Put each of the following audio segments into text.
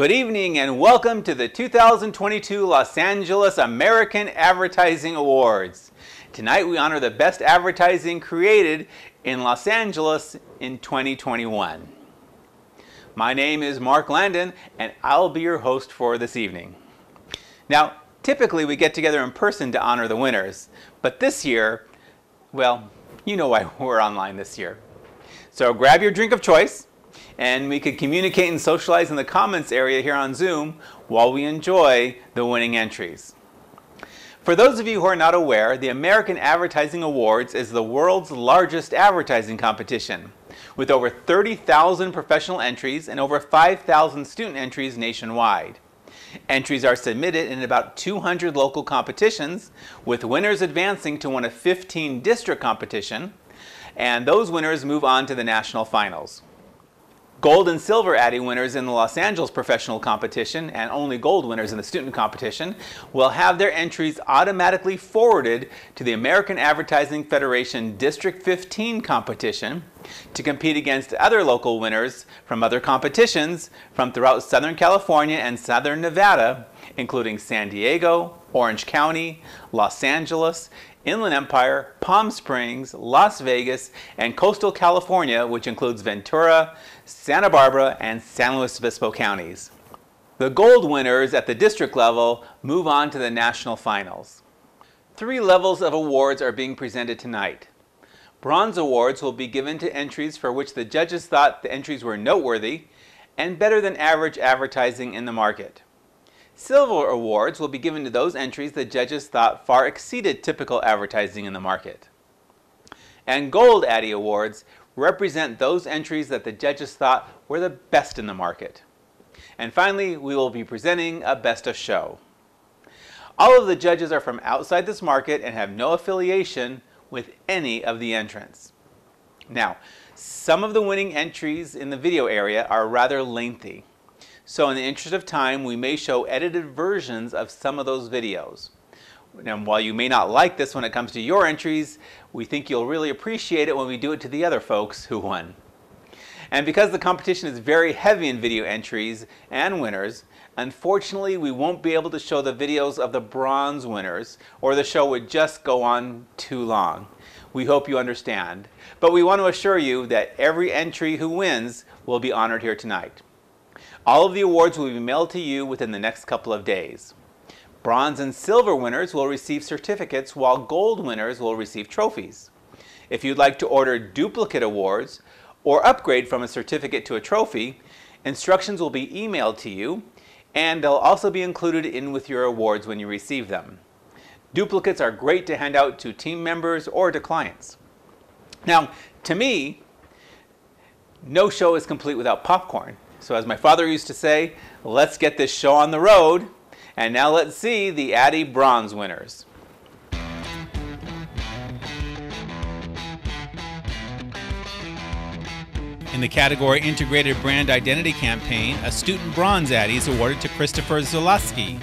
Good evening and welcome to the 2022 Los Angeles American Advertising Awards. Tonight we honor the best advertising created in Los Angeles in 2021. My name is Mark Landon and I'll be your host for this evening. Now, typically we get together in person to honor the winners, but this year, well, you know why we're online this year. So grab your drink of choice and we could communicate and socialize in the comments area here on Zoom while we enjoy the winning entries. For those of you who are not aware, the American Advertising Awards is the world's largest advertising competition, with over 30,000 professional entries and over 5,000 student entries nationwide. Entries are submitted in about 200 local competitions, with winners advancing to one of 15 district competition, and those winners move on to the national finals. Gold and silver Addy winners in the Los Angeles professional competition and only gold winners in the student competition will have their entries automatically forwarded to the American Advertising Federation District 15 competition to compete against other local winners from other competitions from throughout Southern California and Southern Nevada, including San Diego, Orange County, Los Angeles, Inland Empire, Palm Springs, Las Vegas, and coastal California, which includes Ventura, Santa Barbara, and San Luis Obispo counties. The gold winners at the district level move on to the national finals. Three levels of awards are being presented tonight. Bronze awards will be given to entries for which the judges thought the entries were noteworthy and better than average advertising in the market. Silver awards will be given to those entries that judges thought far exceeded typical advertising in the market. And gold Addy awards represent those entries that the judges thought were the best in the market. And finally, we will be presenting a best of show. All of the judges are from outside this market and have no affiliation with any of the entrants. Now, some of the winning entries in the video area are rather lengthy. So in the interest of time, we may show edited versions of some of those videos. And while you may not like this when it comes to your entries, we think you'll really appreciate it when we do it to the other folks who won. And because the competition is very heavy in video entries and winners, unfortunately we won't be able to show the videos of the bronze winners or the show would just go on too long. We hope you understand. But we want to assure you that every entry who wins will be honored here tonight. All of the awards will be mailed to you within the next couple of days. Bronze and silver winners will receive certificates while gold winners will receive trophies. If you'd like to order duplicate awards or upgrade from a certificate to a trophy, instructions will be emailed to you and they'll also be included in with your awards when you receive them. Duplicates are great to hand out to team members or to clients. Now, to me, no show is complete without popcorn. So as my father used to say, let's get this show on the road. And now let's see the Addy Bronze winners. In the category Integrated Brand Identity Campaign, a student bronze Addy is awarded to Christopher Zulaski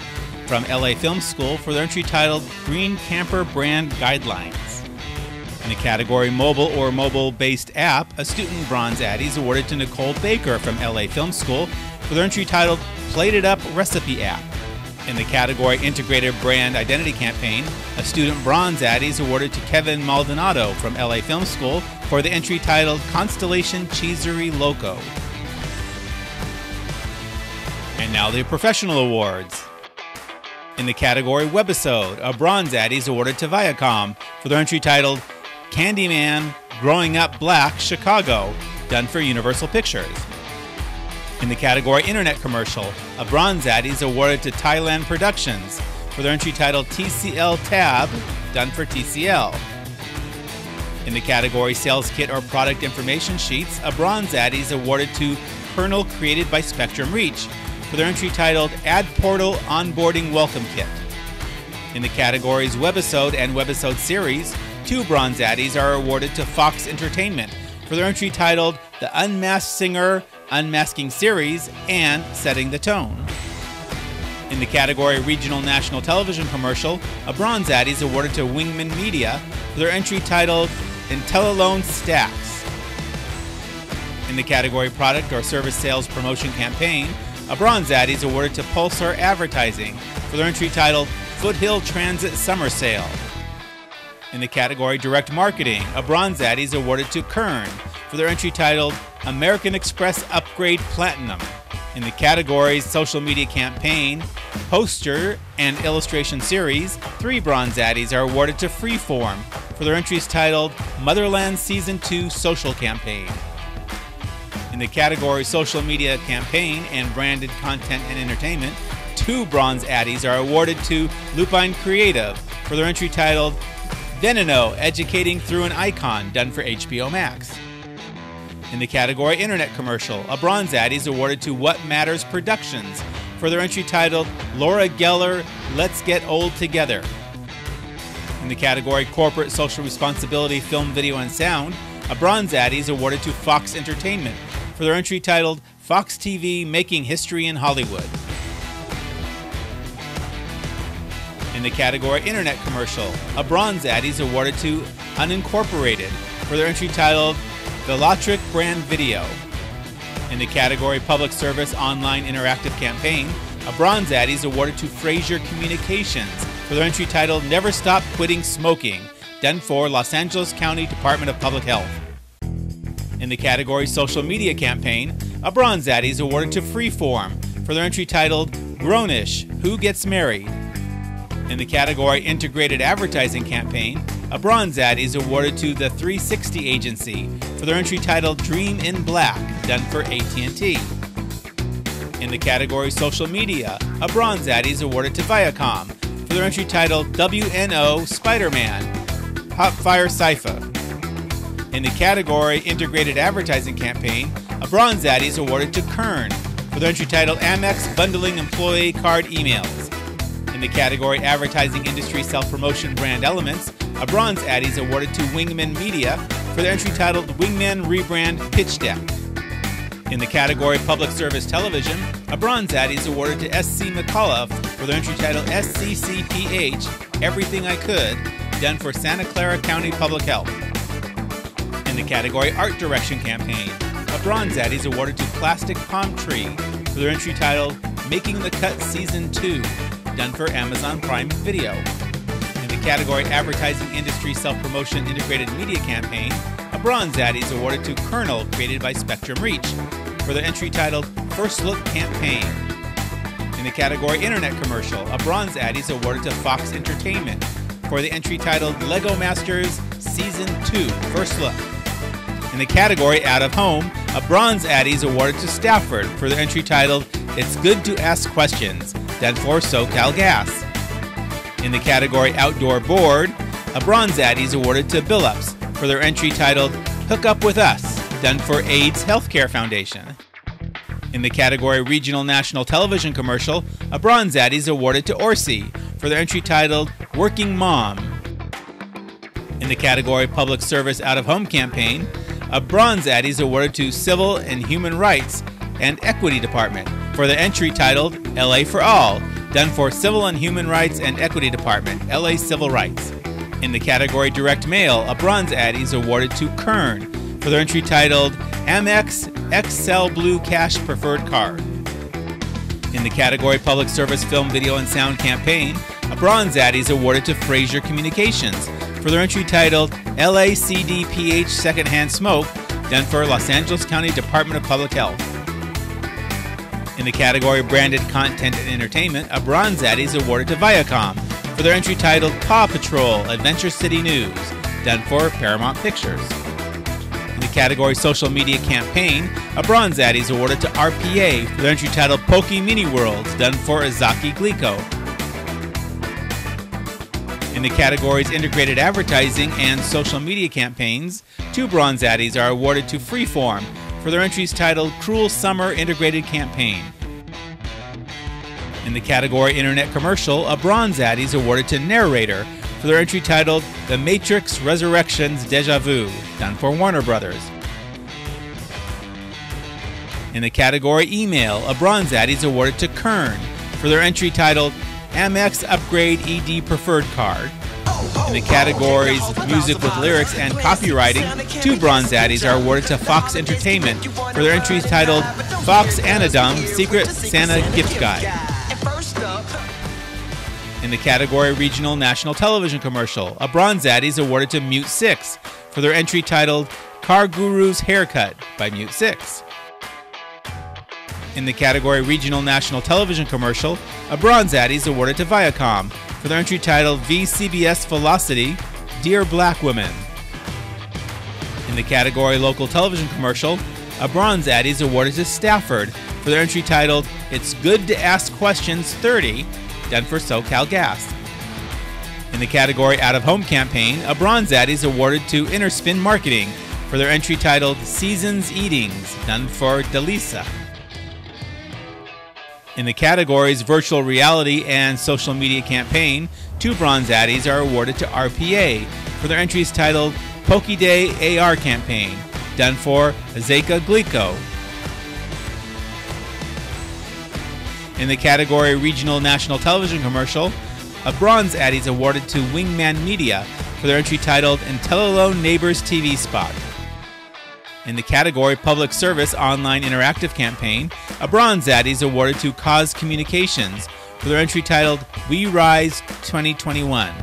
from LA Film School for their entry titled Green Camper Brand Guidelines. In the category Mobile or Mobile Based App, a student bronze Addy is awarded to Nicole Baker from LA Film School for their entry titled Plated Up Recipe App. In the category Integrated Brand Identity Campaign, a student bronze Addy is awarded to Kevin Maldonado from LA Film School for the entry titled Constellation Cheesery Logo. And now the professional awards. In the category Webisode, a bronze Addy is awarded to Viacom for their entry titled Candyman Growing Up Black Chicago, done for Universal Pictures. In the category Internet Commercial, a bronze Addy is awarded to Thailand Productions for their entry titled TCL Tab, done for TCL. In the category Sales Kit or Product Information Sheets, a bronze Addy is awarded to Kernel created by Spectrum Reach for their entry titled Ad Portal Onboarding Welcome Kit. In the categories Webisode and Webisode Series, Two bronze Addies are awarded to Fox Entertainment for their entry titled The Unmasked Singer Unmasking Series and Setting the Tone. In the category Regional National Television Commercial, a bronze Addie is awarded to Wingman Media for their entry titled IntelliLoan Stacks. In the category Product or Service Sales Promotion Campaign, a Bronze Addie is awarded to Pulsar Advertising for their entry titled Foothill Transit Summer Sale. In the category Direct Marketing, a Bronze Addy is awarded to Kern for their entry titled American Express Upgrade Platinum. In the categories Social Media Campaign, Poster, and Illustration Series, three Bronze Addies are awarded to Freeform for their entries titled Motherland Season 2 Social Campaign. In the category Social Media Campaign and Branded Content and Entertainment, two Bronze Addies are awarded to Lupine Creative for their entry titled Veneno Educating Through an Icon, done for HBO Max. In the category Internet Commercial, a Bronze Addy is awarded to What Matters Productions for their entry titled Laura Geller Let's Get Old Together. In the category Corporate Social Responsibility Film, Video, and Sound, a Bronze Addy is awarded to Fox Entertainment for their entry titled Fox TV Making History in Hollywood. In the category Internet Commercial, a Bronze Addy is awarded to Unincorporated for their entry titled The Lautrec Brand Video. In the category Public Service Online Interactive Campaign, a Bronze Addy is awarded to Fraser Communications for their entry titled Never Stop Quitting Smoking, done for Los Angeles County Department of Public Health. In the category Social Media Campaign, a Bronze Addy is awarded to Freeform for their entry titled grown-ish Who Gets Married? In the category Integrated Advertising Campaign, a Bronze ad is awarded to the 360 Agency for their entry titled Dream in Black, done for AT&T. In the category Social Media, a Bronze ad is awarded to Viacom for their entry titled WNO Spider-Man, Hotfire Cypher. In the category Integrated Advertising Campaign, a Bronze ad is awarded to Kern for their entry titled Amex Bundling Employee Card Emails. In the category Advertising Industry Self Promotion Brand Elements, a Bronze Addy is awarded to Wingman Media for their entry titled Wingman Rebrand Pitch Deck. In the category Public Service Television, a Bronze Addy is awarded to SC McAuliffe for their entry titled SCCPH Everything I Could, done for Santa Clara County Public Health. In the category Art Direction Campaign, a Bronze Addy is awarded to Plastic Palm Tree for their entry titled Making the Cut Season 2, done for Amazon Prime Video. In the category Advertising Industry Self Promotion Integrated Media Campaign, a Bronze Addy is awarded to Kernel, created by Spectrum Reach, for the entry titled First Look Campaign. In the category Internet Commercial, a Bronze Addy is awarded to Fox Entertainment for the entry titled Lego Masters Season 2 First Look. In the category Out of Home, a Bronze Addy is awarded to Stafford for the entry titled It's Good to Ask Questions done for SoCal Gas. In the category Outdoor Board, a Bronze Addy is awarded to Billups for their entry titled Hook Up With Us, done for AIDS Healthcare Foundation. In the category Regional National Television Commercial, a Bronze Addy is awarded to Orsi for their entry titled Working Mom. In the category Public Service Out of Home Campaign, a Bronze Addy is awarded to Civil and Human Rights and Equity Department for the entry titled LA for All, done for Civil and Human Rights and Equity Department, LA Civil Rights. In the category Direct Mail, a Bronze Addy is awarded to Kern for their entry titled Amex XL Blue Cash Preferred Card. In the category Public Service Film, Video, and Sound Campaign, a Bronze Addy is awarded to Fraser Communications for their entry titled LACDPH Secondhand Smoke, done for Los Angeles County Department of Public Health. In the category Branded Content and Entertainment, a Bronze Addy is awarded to Viacom for their entry titled Paw Patrol Adventure City News, done for Paramount Pictures. In the category Social Media Campaign, a Bronze Addy is awarded to RPA for their entry titled Pocky Mini Worlds, done for Ezaki Glico. In the categories Integrated Advertising and Social Media Campaigns, two Bronze Addies are awarded to Freeform for their entries titled Cruel Summer Integrated Campaign. In the category Internet Commercial, a Bronze Addy is awarded to Narrator for their entry titled The Matrix Resurrections Deja Vu, done for Warner Brothers. In the category Email, a Bronze Addy is awarded to Kern for their entry titled Amex Upgrade ED Preferred Card, In the categories Music with Lyrics and Copywriting, two Bronze Addies are awarded to Fox Entertainment for their entries titled Fox Anadum Secret Santa Gift Guide. In the category Regional National Television Commercial, a Bronze Addy is awarded to Mute 6 for their entry titled CarGurus Haircut by Mute 6. In the category Regional National Television Commercial, a Bronze Addy is awarded to Viacom for their entry titled VCBS Velocity Dear Black Women. In the category Local Television Commercial, a Bronze Addy is awarded to Stafford for their entry titled It's Good to Ask Questions 30, done for SoCal Gas. In the category Out of Home Campaign, a Bronze Addy is awarded to Innerspin Marketing for their entry titled Seasons Eatings, done for Delisa. In the categories Virtual Reality and Social Media Campaign, two Bronze Addies are awarded to RPA for their entries titled Pocky Day AR Campaign, done for Ezaki Glico. In the category Regional National Television Commercial, a Bronze Addie is awarded to Wingman Media for their entry titled IntelliLo Neighbors TV Spot. In the category Public Service Online Interactive Campaign, a Bronze Addy is awarded to Cause Communications for their entry titled We Rise 2021.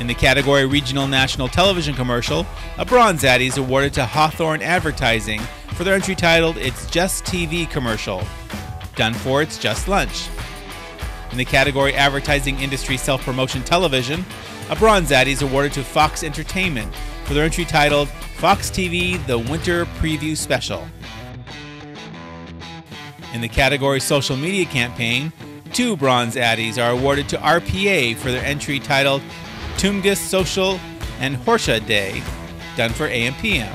In the category Regional National Television Commercial, a Bronze Addy is awarded to Hawthorne Advertising for their entry titled It's Just TV Commercial. Done for It's Just Lunch. In the category Advertising Industry Self Promotion Television, a Bronze Addy is awarded to Fox Entertainment for their entry titled Fox TV The Winter Preview Special. In the category Social Media Campaign, two Bronze Addies are awarded to RPA for their entry titled Tungus Social and Horsha Day, done for AMPM.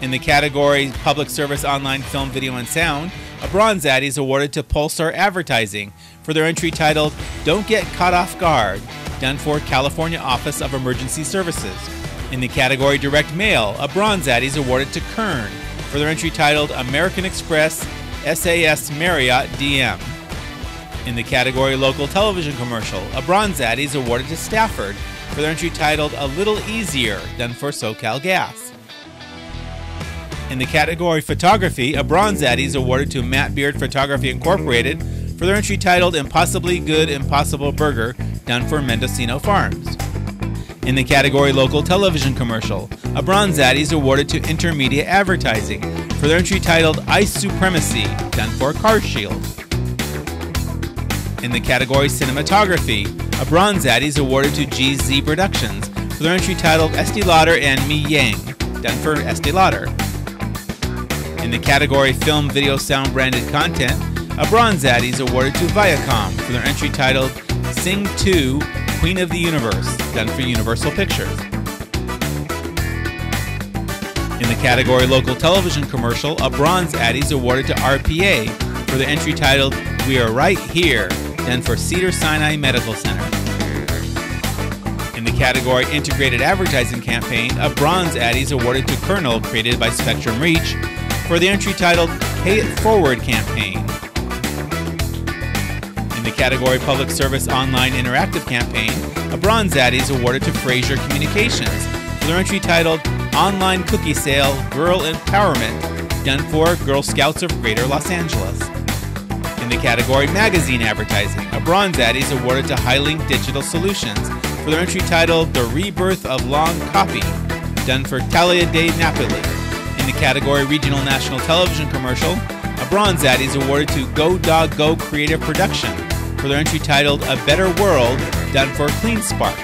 In the category Public Service Online Film, Video, and Sound, a Bronze Addy is awarded to Pulsar Advertising for their entry titled Don't Get Caught Off Guard, done for California Office of Emergency Services. In the category Direct Mail, a Bronze Addy is awarded to Kern for their entry titled American Express SAS Marriott DM. In the category Local Television Commercial, a Bronze Addy is awarded to Stafford for their entry titled A Little Easier Than for SoCal Gas. In the category Photography, a Bronze Addy is awarded to Matt Beard Photography Incorporated for their entry titled Impossibly Good Impossible Burger, done for Mendocino Farms. In the category Local Television Commercial, a Bronze Addy is awarded to Intermedia Advertising for their entry titled Ice Supremacy, done for Car Shield. In the category Cinematography, a Bronze Addy is awarded to GZ Productions for their entry titled Estee Lauder and Mi Yang, done for Estee Lauder. In the category Film, Video, Sound Branded Content, a Bronze Addy is awarded to Viacom for their entry titled Sing 2 Queen of the Universe, done for Universal Pictures. In the category Local Television Commercial, a Bronze Addy is awarded to RPA for the entry titled We Are Right Here, done for Cedar Sinai Medical Center. In the category Integrated Advertising Campaign, a Bronze Addy is awarded to Kernel, created by Spectrum Reach, for the entry titled Pay It Forward Campaign. In the category Public Service Online Interactive Campaign, a Bronze Addy is awarded to Fraser Communications for their entry titled Online Cookie Sale Girl Empowerment, done for Girl Scouts of Greater Los Angeles. In the category Magazine Advertising, a Bronze Addy is awarded to Highlink Digital Solutions for their entry titled The Rebirth of Long Copy, done for Talia de Napoli. In the category Regional National Television Commercial, a Bronze Addy is awarded to Go Dog Go Creative Production for their entry titled A Better World, done for Clean Spark.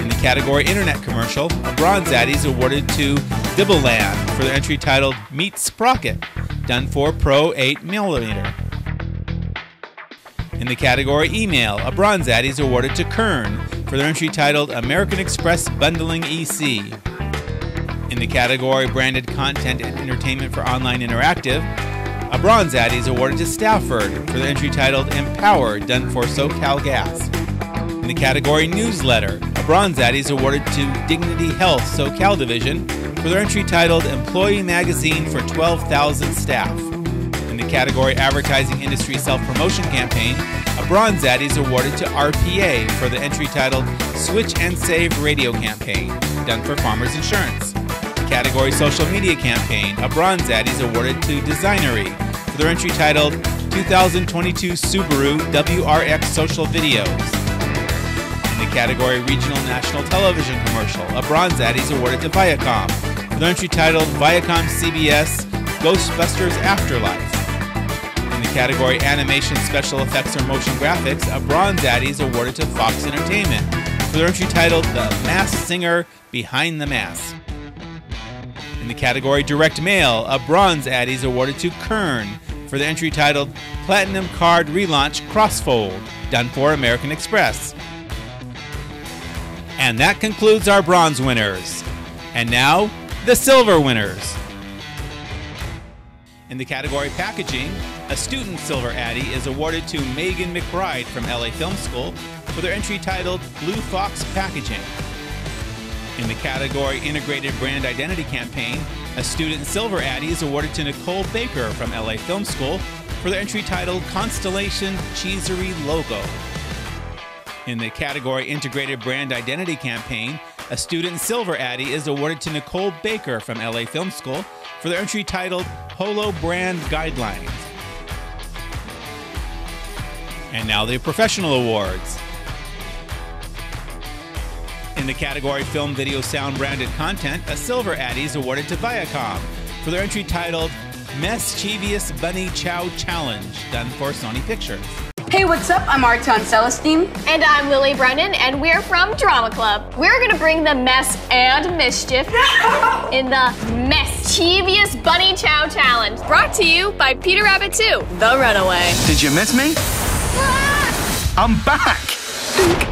In the category Internet Commercial, a Bronze Addy is awarded to Dibbleland for their entry titled Meet Sprocket, done for Pro 8mm. In the category Email, a Bronze Addy is awarded to Kern for their entry titled American Express Bundling EC. In the category Branded Content and Entertainment for Online Interactive, a Bronze Addy is awarded to Stafford for the entry titled Empower, done for SoCal Gas. In the category Newsletter, a Bronze Addy is awarded to Dignity Health SoCal Division for their entry titled Employee Magazine for 12,000 Staff. In the category Advertising Industry Self Promotion Campaign, a Bronze Addy is awarded to RPA for the entry titled Switch and Save Radio Campaign, done for Farmers Insurance. Category Social Media Campaign, a Bronze Addy is awarded to Designery for their entry titled 2022 Subaru WRX Social Videos in the category Regional National Television Commercial. A Bronze Addy is awarded to Viacom for their entry titled Viacom CBS Ghostbusters Afterlife. In the category Animation, Special Effects, or Motion Graphics, a Bronze Addy is awarded to Fox Entertainment for their entry titled The Masked Singer Behind the Mask. In the category Direct Mail, a Bronze Addy is awarded to Kern for the entry titled Platinum Card Relaunch Crossfold, done for American Express. And that concludes our bronze winners. And now, the silver winners. In the category packaging, a student silver Addy is awarded to Megan McBride from LA Film School for their entry titled Blue Fox Packaging. In the category Integrated Brand Identity Campaign, a student silver Addy is awarded to Nicole Baker from LA Film School for their entry titled Constellation Cheesery Logo. In the category Integrated Brand Identity Campaign, a student silver Addy is awarded to Nicole Baker from LA Film School for their entry titled Holo Brand Guidelines. And now the professional awards. In the category Film, Video, Sound Branded Content, a silver Addy is awarded to Viacom for their entry titled Mischievous Bunny Chow Challenge, done for Sony Pictures. Hey, what's up? I'm Arton Celestine. And I'm Lily Brennan, and we're from Drama Club. We're gonna bring the mess and mischief in the Mischievous Bunny Chow Challenge. Brought to you by Peter Rabbit 2, The Runaway. Did you miss me? Ah! I'm back!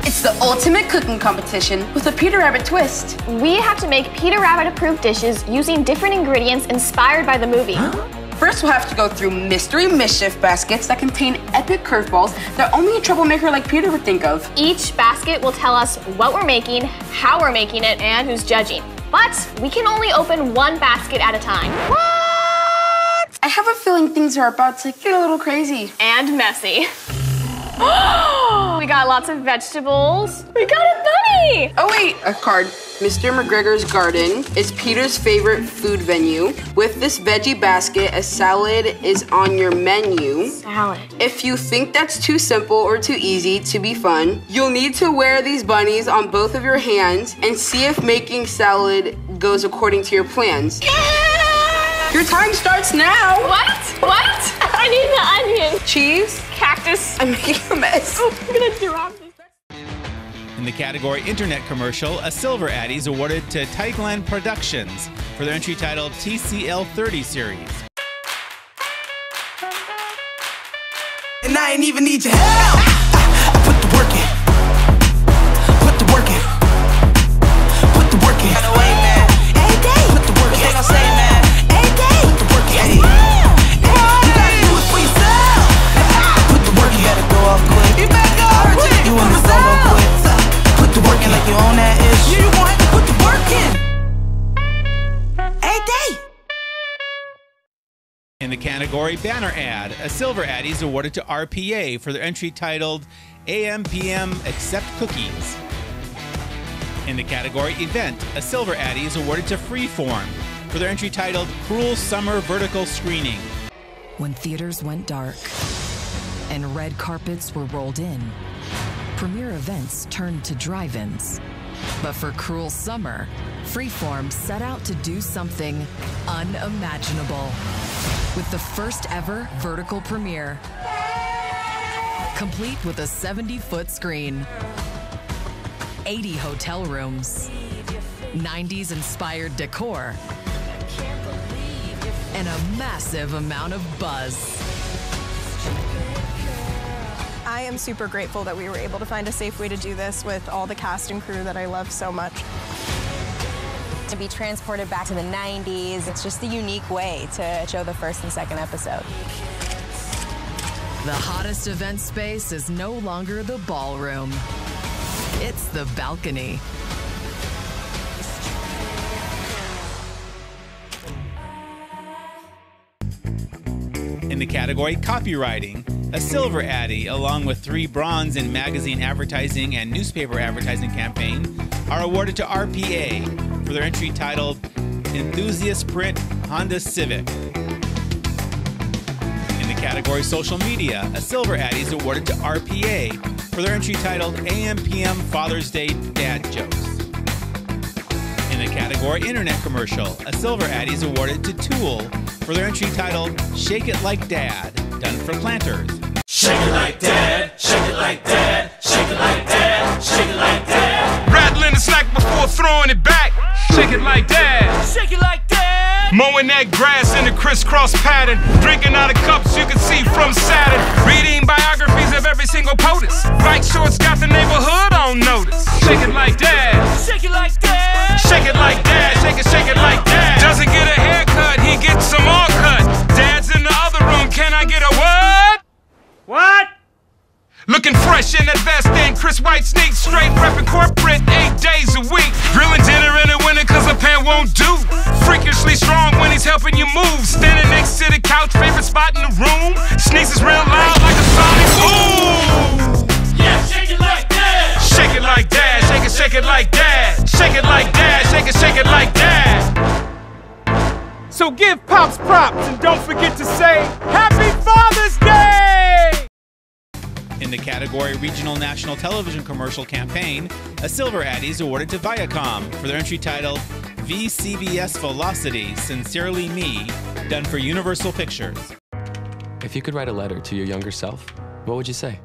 It's the ultimate cooking competition with a Peter Rabbit twist. We have to make Peter Rabbit approved dishes using different ingredients inspired by the movie. First, we'll have to go through mystery mischief baskets that contain epic curveballs that only a troublemaker like Peter would think of. Each basket will tell us what we're making, how we're making it, and who's judging. But we can only open one basket at a time. What? I have a feeling things are about to get a little crazy. And messy. we got lots of vegetables. We got a bunny! Oh, wait, a card. Mr. McGregor's Garden is Peter's favorite food venue. With this veggie basket, a salad is on your menu. Salad. If you think that's too simple or too easy to be fun, you'll need to wear these bunnies on both of your hands and see if making salad goes according to your plans. Yeah! Your time starts now. What? What? I need the onion. Cheese? Cactus. I'm making a mess. Oh, I'm gonna drop this. In the category Internet Commercial, a silver Addy is awarded to Tigland Productions for their entry titled TCL 30 series. And I ain't even need your help. In the category Banner Ad, a silver Addy is awarded to RPA for their entry titled AMPM Accept Cookies. In the category Event, a silver Addy is awarded to Freeform for their entry titled Cruel Summer Vertical Screening. When theaters went dark and red carpets were rolled in, premiere events turned to drive ins. But for Cruel Summer, Freeform set out to do something unimaginable. With the first ever vertical premiere, complete with a 70 foot screen, 80 hotel rooms, 90s inspired decor, and a massive amount of buzz. I am super grateful that we were able to find a safe way to do this with all the cast and crew that I love so much. To be transported back to the 90s, it's just a unique way to show the first and second episode. The hottest event space is no longer the ballroom, it's the balcony. In the category Copywriting, a Silver Addy, along with three bronze in magazine advertising and newspaper advertising campaign, are awarded to RPA for their entry titled Enthusiast Print Honda Civic. In the category Social Media, a Silver Addy is awarded to RPA for their entry titled AMPM Father's Day Dad Jokes. In the category Internet Commercial, a Silver Addy is awarded to Tool for their entry titled Shake It Like Dad, done for planters. Shake it like dad, shake it like dad, shake it like dad, shake it like dad. Rattling the slack before throwing it back. Shake it like dad. Shake it like dad. Mowing that grass in a crisscross pattern. Drinking out of cups you can see from Saturn. Reading biographies of every single POTUS. Bike shorts got the neighborhood on notice. Shake it like dad. Shake it like dad. Shake it like that, Shake it, shake it like that. Doesn't get a haircut, he gets some more cut. Dad's in the other room, can I get a what? What? Looking fresh in that vest and Chris White sneaks straight reppin' corporate eight days a week. Grilling dinner in the winter cause a pan won't do. Freakishly strong when he's helping you move. Standing next to the couch, favorite spot in the room. Sneaks is real loud like a sonic boom. Yeah, shake it like dad. Shake it like dad, shake it, shake it like dad. Shake it like dad, shake it, shake it like dad. So give Pops props and don't forget to say Happy Father's Day! In the category Regional National Television Commercial Campaign, a Silver Addy is awarded to Viacom for their entry titled VCBS Velocity Sincerely Me, done for Universal Pictures. If you could write a letter to your younger self, what would you say?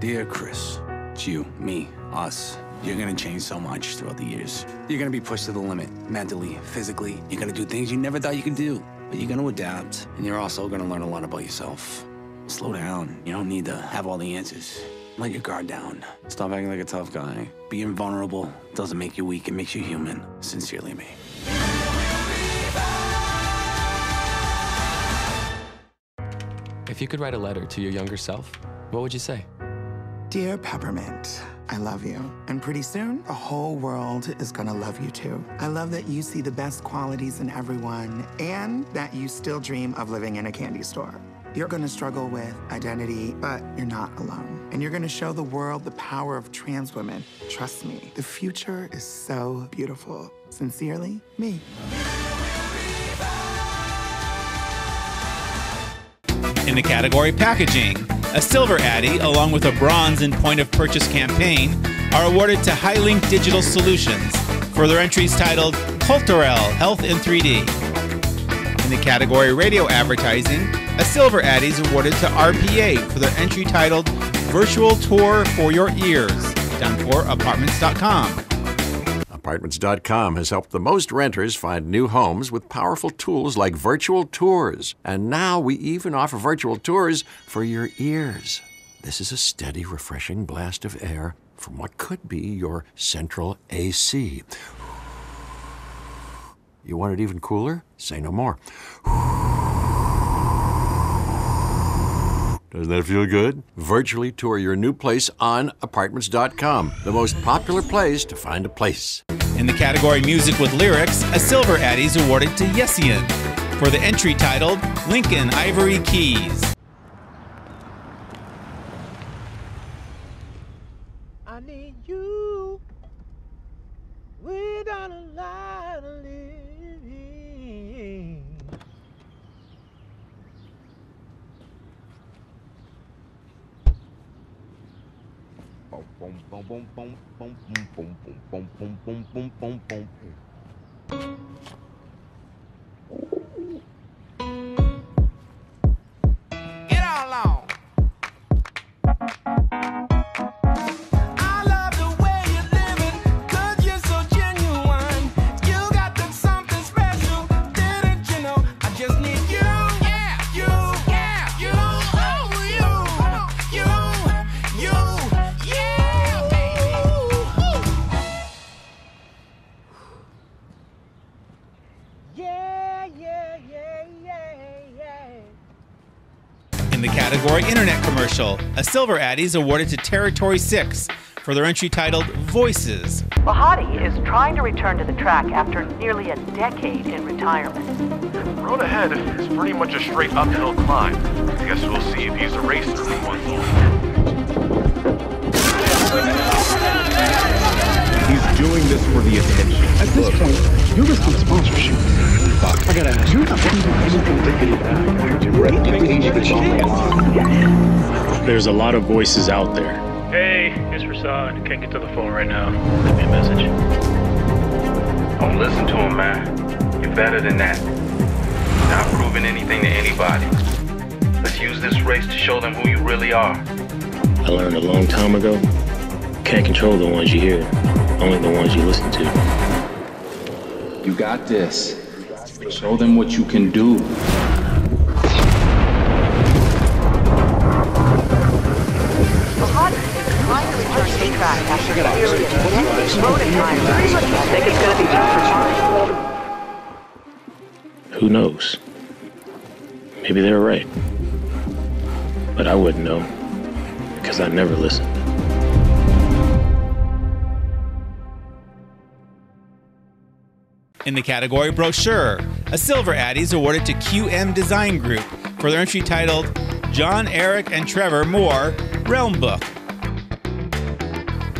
Dear Chris, it's you, me, us. You're gonna change so much throughout the years. You're gonna be pushed to the limit, mentally, physically. You're gonna do things you never thought you could do. But you're gonna adapt, and you're also gonna learn a lot about yourself. Slow down. You don't need to have all the answers. Let your guard down. Stop acting like a tough guy. Being vulnerable doesn't make you weak, it makes you human. Sincerely, me. If you could write a letter to your younger self, what would you say? Dear Peppermint, I love you. And pretty soon, the whole world is gonna love you too. I love that you see the best qualities in everyone and that you still dream of living in a candy store. You're gonna struggle with identity, but you're not alone. And you're gonna show the world the power of trans women. Trust me, the future is so beautiful. Sincerely, me. In the category Packaging, a Silver Addy, along with a Bronze in Point of Purchase campaign, are awarded to Highlink Digital Solutions for their entries titled Culturel Health in 3D. In the category Radio Advertising, a Silver Addy is awarded to RPA for their entry titled Virtual Tour for Your Ears, done for Apartments.com. Apartments.com has helped the most renters find new homes with powerful tools like virtual tours. And now we even offer virtual tours for your ears. This is a steady, refreshing blast of air from what could be your central AC. You want it even cooler? Say no more. Doesn't that feel good? Virtually tour your new place on apartments.com, the most popular place to find a place. In the category Music with Lyrics, a Silver Addy is awarded to Yessian for the entry titled Lincoln Ivory Keys. I need you. Without a lie to live. Get all on. Category Internet Commercial, a Silver Addy is awarded to Territory 6 for their entry titled Voices. Lahadi is trying to return to the track after nearly a decade in retirement. Road ahead is pretty much a straight uphill climb. I guess we'll see if he's a racer for once. He's doing this for the attention. At this point, you're risking sponsorship. I gotta ask, you're not There's a lot of voices out there. Hey, it's Rasad. Can't get to the phone right now. Leave me a message. Don't listen to him, man. You're better than that. Not proving anything to anybody. Let's use this race to show them who you really are. I learned a long time ago. Can't control the ones you hear, only the ones you listen to. You got this. Show them what you can do. Who knows? Maybe they were right. But I wouldn't know because I never listened. In the category Brochure, a Silver Addy is awarded to QM Design Group for their entry titled John, Eric, and Trevor Moore Realm Book.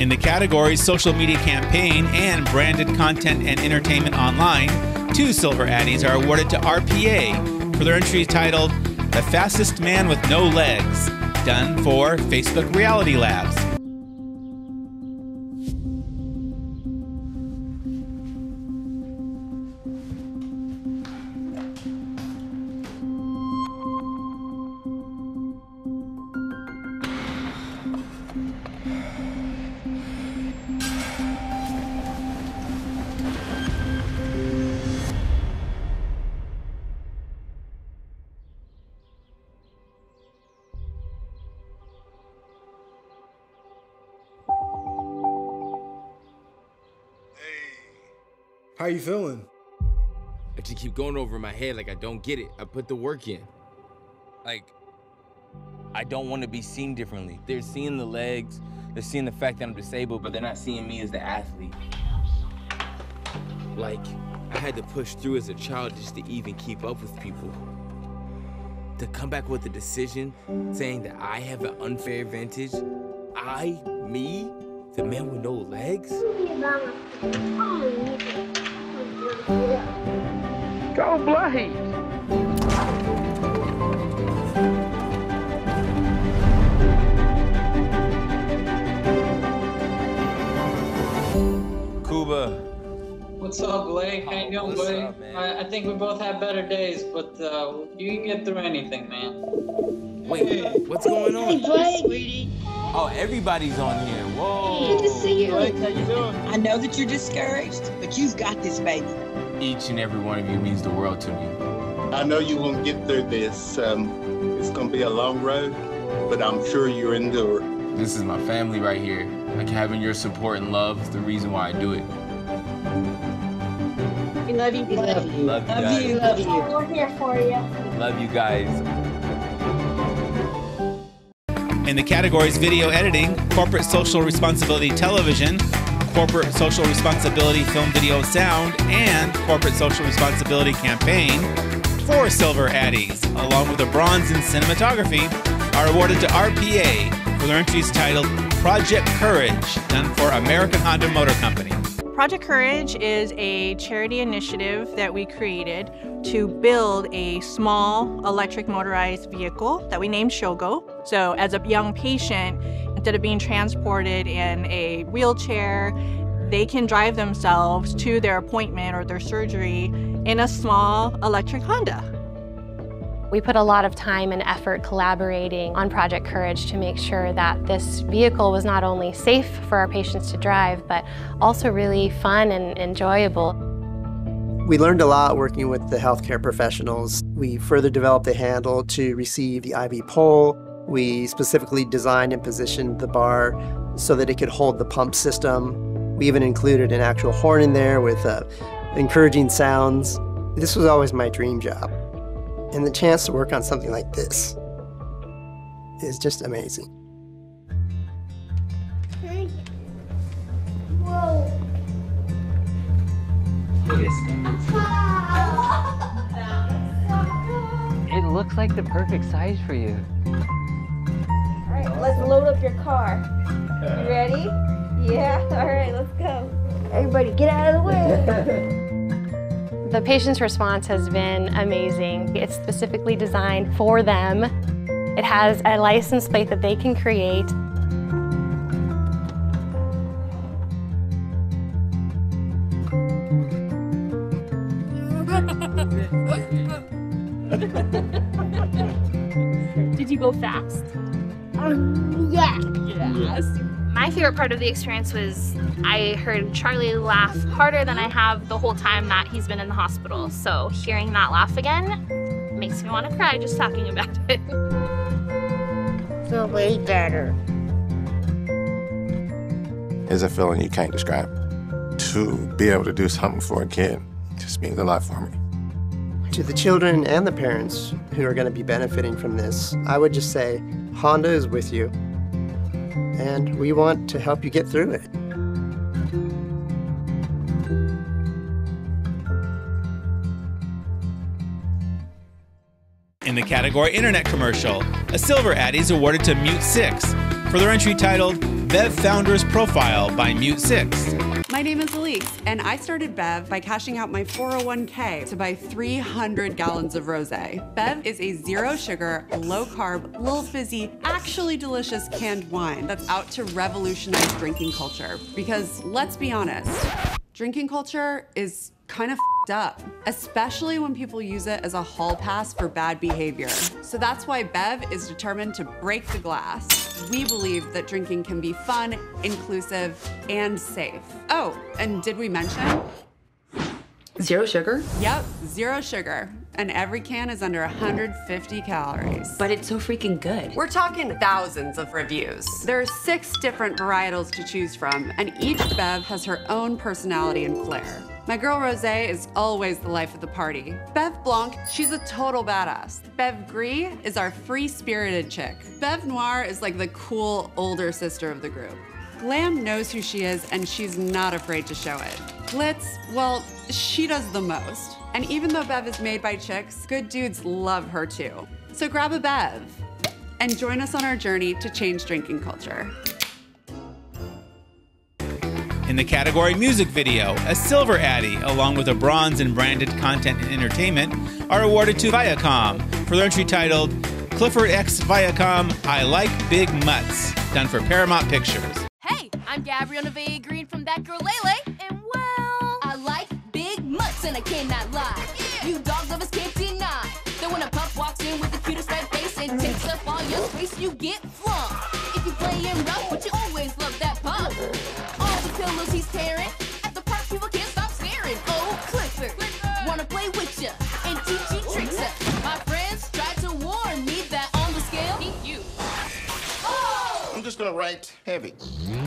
In the categories Social Media Campaign and Branded Content and Entertainment Online, two Silver Addies are awarded to RPA for their entry titled The Fastest Man with No Legs, done for Facebook Reality Labs. You feeling? I just keep going over in my head like I don't get it. I put the work in. Like, I don't want to be seen differently. They're seeing the legs, they're seeing the fact that I'm disabled, but they're not seeing me as the athlete. Like, I had to push through as a child just to even keep up with people. To come back with a decision saying that I have an unfair advantage, I, me, the man with no legs? Go Blade! Cuba. What's up, Blake? How you doing, What's buddy? up. I, I think we both had better days, but uh, you can get through anything, man. Wait, what's going on? Hey, Blake. sweetie. Oh, everybody's on here. Whoa. Good to see you. Blake, how you doing? I know that you're discouraged, but you've got this, baby. Each and every one of you means the world to me. I know you won't get through this. Um, it's going to be a long road, but I'm sure you'll endure. This is my family right here. Like having your support and love is the reason why I do it. We love you. We love you. Love you Love guys. you. Love you. We're here for you. Love you guys. In the categories Video Editing, Corporate Social Responsibility Television, Corporate Social Responsibility Film Video Sound, and Corporate Social Responsibility Campaign, four Silver Addies, along with a Bronze in Cinematography, are awarded to RPA for their entries titled Project Courage, done for American Honda Motor Company. Project Courage is a charity initiative that we created to build a small electric motorized vehicle that we named Shogo. So, as a young patient, instead of being transported in a wheelchair, they can drive themselves to their appointment or their surgery in a small electric Honda. We put a lot of time and effort collaborating on Project Courage to make sure that this vehicle was not only safe for our patients to drive, but also really fun and enjoyable. We learned a lot working with the healthcare professionals. We further developed a handle to receive the IV pole. We specifically designed and positioned the bar so that it could hold the pump system. We even included an actual horn in there with uh, encouraging sounds. This was always my dream job. And the chance to work on something like this is just amazing. It looks like the perfect size for you. All right, let's load up your car. You uh. ready? Yeah, all right, let's go. Everybody get out of the way. the patient's response has been amazing. It's specifically designed for them. It has a license plate that they can create part of the experience was I heard Charlie laugh harder than I have the whole time that he's been in the hospital. So hearing that laugh again makes me want to cry just talking about it. Feel way better. It's a feeling you can't describe. To be able to do something for a kid just means a lot for me. To the children and the parents who are going to be benefiting from this, I would just say Honda is with you, and we want to help you get through it. In the category Internet Commercial, a Silver Addy is awarded to Mute 6 for their entry titled Bev Founders Profile by Mute 6. My name is Elise, and I started Bev by cashing out my 401k to buy 300 gallons of rose. Bev is a zero sugar, low carb, little fizzy, actually delicious canned wine that's out to revolutionize drinking culture. Because let's be honest, drinking culture is kind of up, especially when people use it as a hall pass for bad behavior. So that's why Bev is determined to break the glass. We believe that drinking can be fun, inclusive, and safe. Oh, and did we mention? Zero sugar? Yep, zero sugar. And every can is under 150 calories. But it's so freaking good. We're talking thousands of reviews. There are six different varietals to choose from, and each Bev has her own personality and flair. My girl Rose is always the life of the party. Bev Blanc, she's a total badass. Bev Gris is our free-spirited chick. Bev Noir is like the cool older sister of the group. Glam knows who she is and she's not afraid to show it. Glitz, well, she does the most. And even though Bev is made by chicks, good dudes love her too. So grab a Bev and join us on our journey to change drinking culture. In the category Music Video, a Silver Addy, along with a Bronze in Branded Content and Entertainment, are awarded to Viacom for their entry titled Clifford X Viacom I Like Big Mutts, done for Paramount Pictures. Hey, I'm Gabrielle Nevaeh Green from That Girl Lay Lay, and well, I like big mutts and I cannot lie. You dog lovers can't deny that when a pup walks in with the cutest red face and takes up all your space, you get flung. Oh! I'm just gonna write heavy.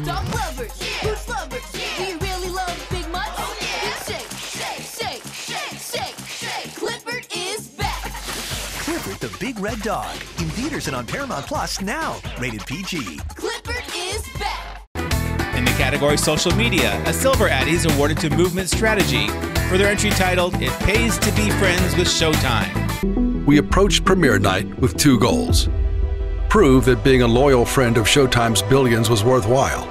Dog lovers, who's lovers? yeah. Do you really love big mutts? Oh, then shake, shake, shake, shake, shake, shake. Clifford is back. Clifford the Big Red Dog. In theaters and on Paramount Plus now. Rated PG. Clifford is back. In the category Social Media, a Silver Addy is awarded to Movement Strategy for their entry titled It Pays to Be Friends with Showtime. We approached premiere night with two goals prove that being a loyal friend of Showtime's billions was worthwhile,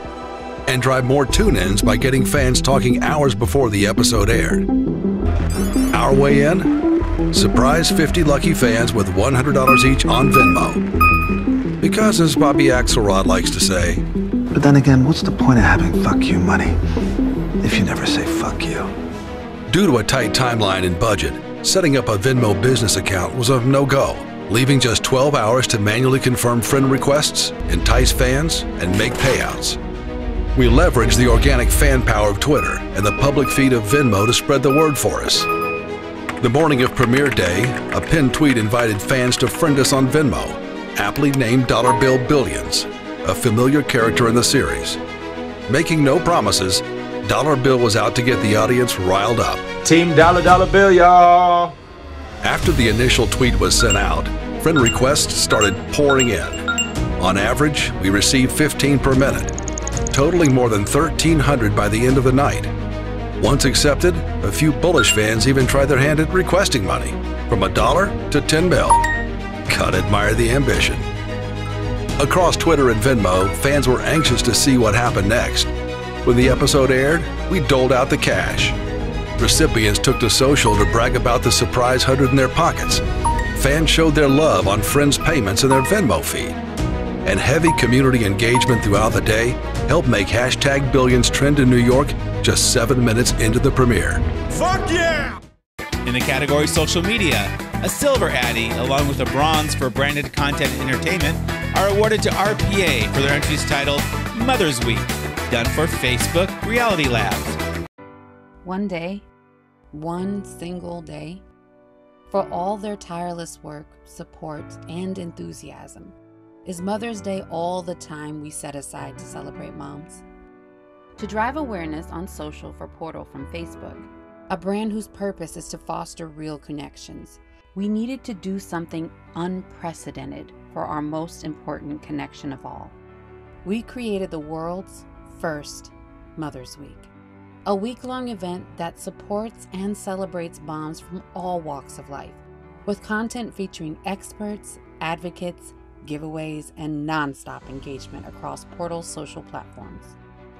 and drive more tune ins by getting fans talking hours before the episode aired. Our way in? Surprise 50 lucky fans with $100 each on Venmo. Because, as Bobby Axelrod likes to say, But then again, what's the point of having fuck you money if you never say fuck you? due to a tight timeline and budget, setting up a Venmo business account was a no go, leaving just 12 hours to manually confirm friend requests, entice fans, and make payouts. We leverage the organic fan power of Twitter and the public feed of Venmo to spread the word for us. The morning of premiere day, a pinned tweet invited fans to friend us on Venmo, aptly named Dollar Bill Billions, a familiar character in the series. Making no promises, Dollar Bill was out to get the audience riled up. Team Dollar Dollar Bill, y'all. After the initial tweet was sent out, friend requests started pouring in. On average, we received 15 per minute, totaling more than 1,300 by the end of the night. Once accepted, a few bullish fans even tried their hand at requesting money, from a dollar to 10 mil. Gotta admire the ambition. Across Twitter and Venmo, fans were anxious to see what happened next. When the episode aired, we doled out the cash. Recipients took to social to brag about the surprise hundred in their pockets. Fans showed their love on friends' payments and their Venmo feed. And heavy community engagement throughout the day helped make hashtag Billions trend in New York just seven minutes into the premiere. Fuck yeah! In the category social media, a silver Addy, along with a bronze for branded content entertainment, are awarded to RPA for their entries titled Mother's Week, done for Facebook Reality Labs. One day, one single day, for all their tireless work, support, and enthusiasm, is Mother's Day all the time we set aside to celebrate moms? To drive awareness on social for Portal from Facebook, a brand whose purpose is to foster real connections, we needed to do something unprecedented for our most important connection of all. We created the world's first Mother's Week, a week long event that supports and celebrates moms from all walks of life, with content featuring experts, advocates, giveaways, and nonstop engagement across Portal's social platforms.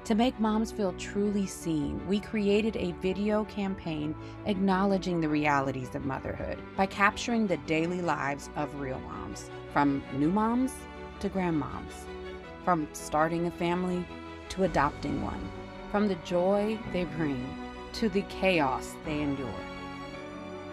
To make moms feel truly seen, we created a video campaign acknowledging the realities of motherhood by capturing the daily lives of real moms, from new moms to grandmoms, from starting a family to adopting one, from the joy they bring to the chaos they endure.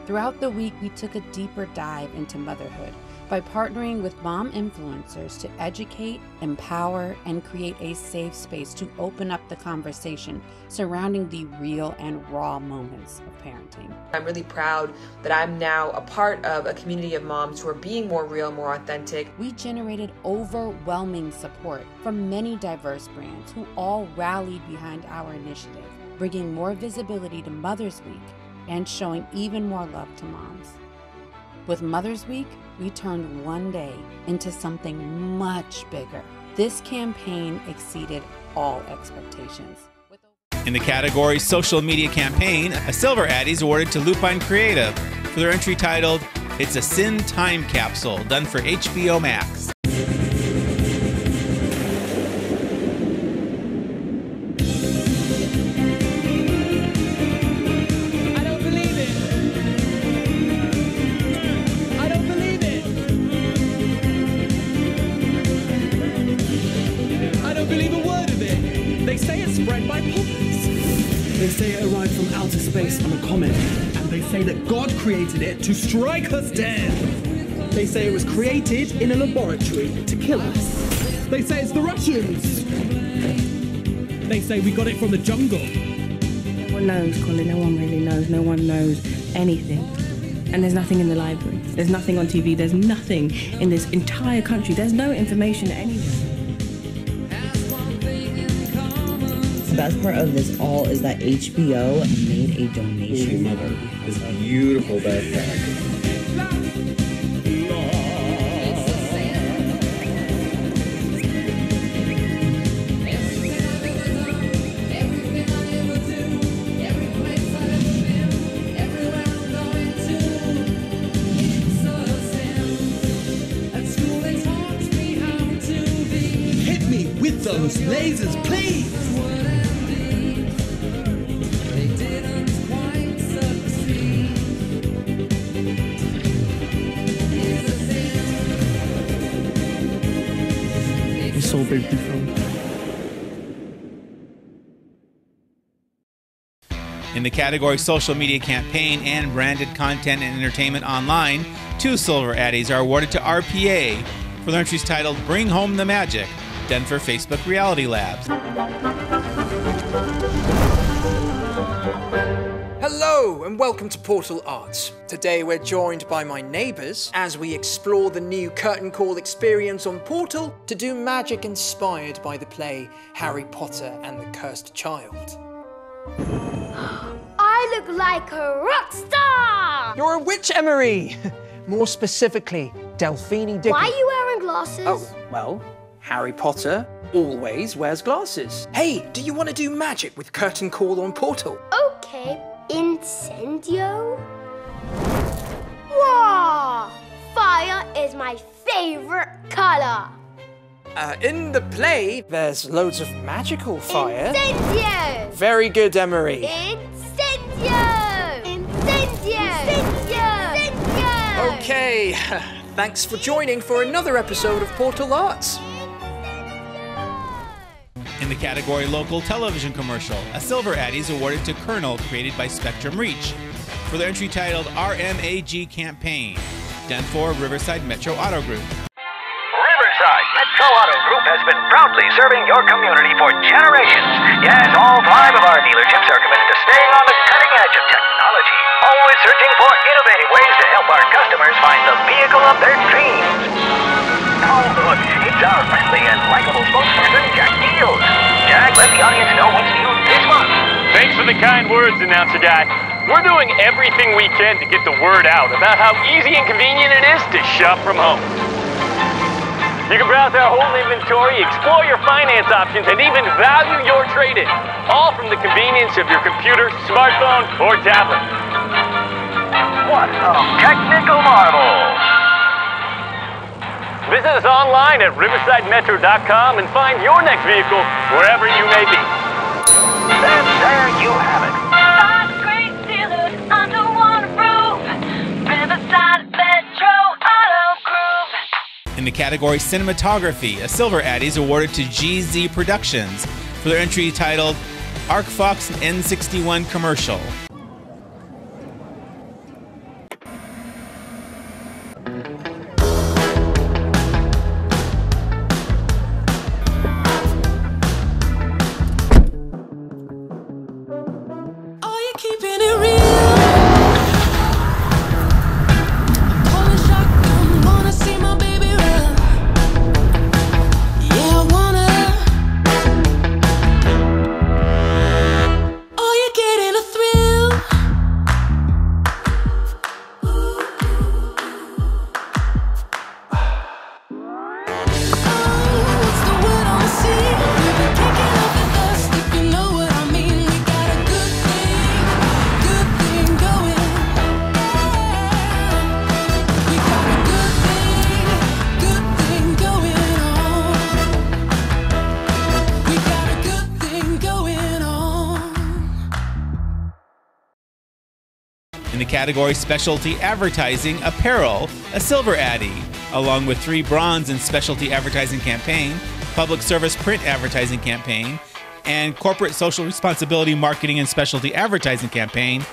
Throughout the week, we took a deeper dive into motherhood by partnering with mom influencers to educate, empower, and create a safe space to open up the conversation surrounding the real and raw moments parenting. I'm really proud that I'm now a part of a community of moms who are being more real, more authentic. We generated overwhelming support from many diverse brands who all rallied behind our initiative, bringing more visibility to Mother's Week and showing even more love to moms. With Mother's Week, we turned one day into something much bigger. This campaign exceeded all expectations. In the category Social Media Campaign, a silver Addy is awarded to Lupine Creative for their entry titled It's a Sin Time Capsule, done for HBO Max. Created it to strike us dead. They say it was created in a laboratory to kill us. They say it's the Russians. They say we got it from the jungle. No one knows, Colin. No one really knows. No one knows anything. And there's nothing in the library. There's nothing on TV. There's nothing in this entire country. There's no information anywhere. The best part of this all is that HBO made a donation. mother, this beautiful backpack. Hit me with those lasers, category Social Media Campaign and Branded Content and Entertainment Online, two silver Addies are awarded to RPA for their entries titled Bring Home the Magic, for Facebook Reality Labs. Hello and welcome to Portal Arts. Today we're joined by my neighbours as we explore the new curtain call experience on Portal to do magic inspired by the play Harry Potter and the Cursed Child. Look like a rock star! You're a witch, Emery! More specifically, Delphine Diggory. Why are you wearing glasses? Oh, well, Harry Potter always wears glasses. Hey, do you want to do magic with curtain call on Portal? Okay, incendio? Wow! Fire Fire is my favorite color. Uh, in the play, there's loads of magical fire. Incendio! Very good, Emery. Incendio! Incendio! Incendio! Okay, thanks for joining for another episode of Portal Arts. In the category Local Television Commercial, a Silver Addy is awarded to Colonel, created by Spectrum Reach, for their entry titled RMAG Campaign, done for Riverside Metro Auto Group. Riverside Metro Auto Group has been proudly serving your community for generations. Yes, all five of our dealerships are committed to staying on the cutting edge of technology, always searching for innovative ways to help our customers find the vehicle of their dreams. Oh, look, it's our friendly and likable spokesperson, Jack Deals. Jack, let the audience know what's new this month. Thanks for the kind words, announcer guy. We're doing everything we can to get the word out about how easy and convenient it is to shop from home. You can browse our whole inventory, explore your finance options, and even value your trade-in. All from the convenience of your computer, smartphone, or tablet. What a technical marvel! Visit us online at riversidemetro.com and find your next vehicle wherever you may be. And there you have it. In the category Cinematography, a Silver Addy is awarded to GZ Productions for their entry titled Arc Fox N61 Commercial. Category Specialty Advertising Apparel, a Silver Addy, along with three bronze in Specialty Advertising Campaign, Public Service Print Advertising Campaign, and Corporate Social Responsibility Marketing and Specialty Advertising Campaign,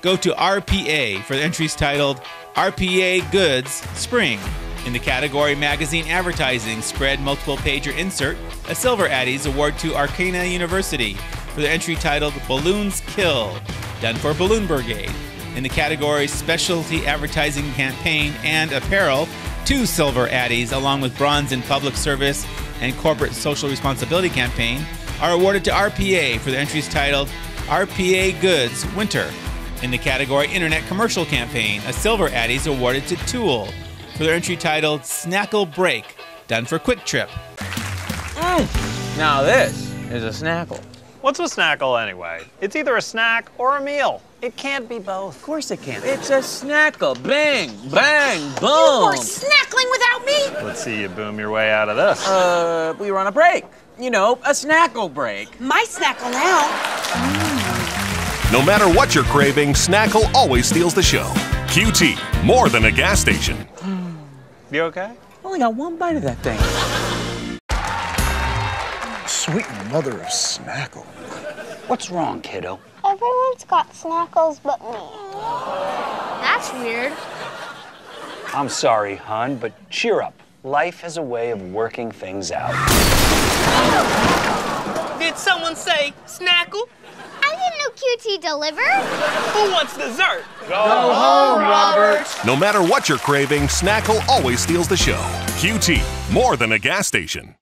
go to RPA for the entries titled RPA Goods Spring. In the category Magazine Advertising Spread Multiple Page or Insert, a Silver Addies award to Arcana University for the entry titled Balloons Kill, done for Balloon Brigade. In the category Specialty Advertising Campaign and Apparel, two Silver Addies, along with bronze in Public Service and Corporate Social Responsibility Campaign, are awarded to RPA for the entries titled RPA Goods Winter. In the category Internet Commercial Campaign, a Silver Addy is awarded to Tool for their entry titled Snackle Break, done for QuikTrip. Now this is a snackle. What's a snackle anyway? It's either a snack or a meal. It can't be both. Of course it can't. It's a snackle. Bang, bang, boom. You boom. were snackling without me? Let's see you boom your way out of this. Uh, we were on a break. You know, a snackle break. My snackle now. No matter what you're craving, Snackle always steals the show. QT, more than a gas station. You okay? Only got one bite of that thing. Sweet mother of Snackle. What's wrong, kiddo? Everyone's got snackles but me. That's weird. I'm sorry, hon, but cheer up. Life has a way of working things out. Did someone say snackle? I didn't know QT delivered. Who wants dessert? Go home, Robert. No matter what you're craving, Snackle always steals the show. QT, more than a gas station.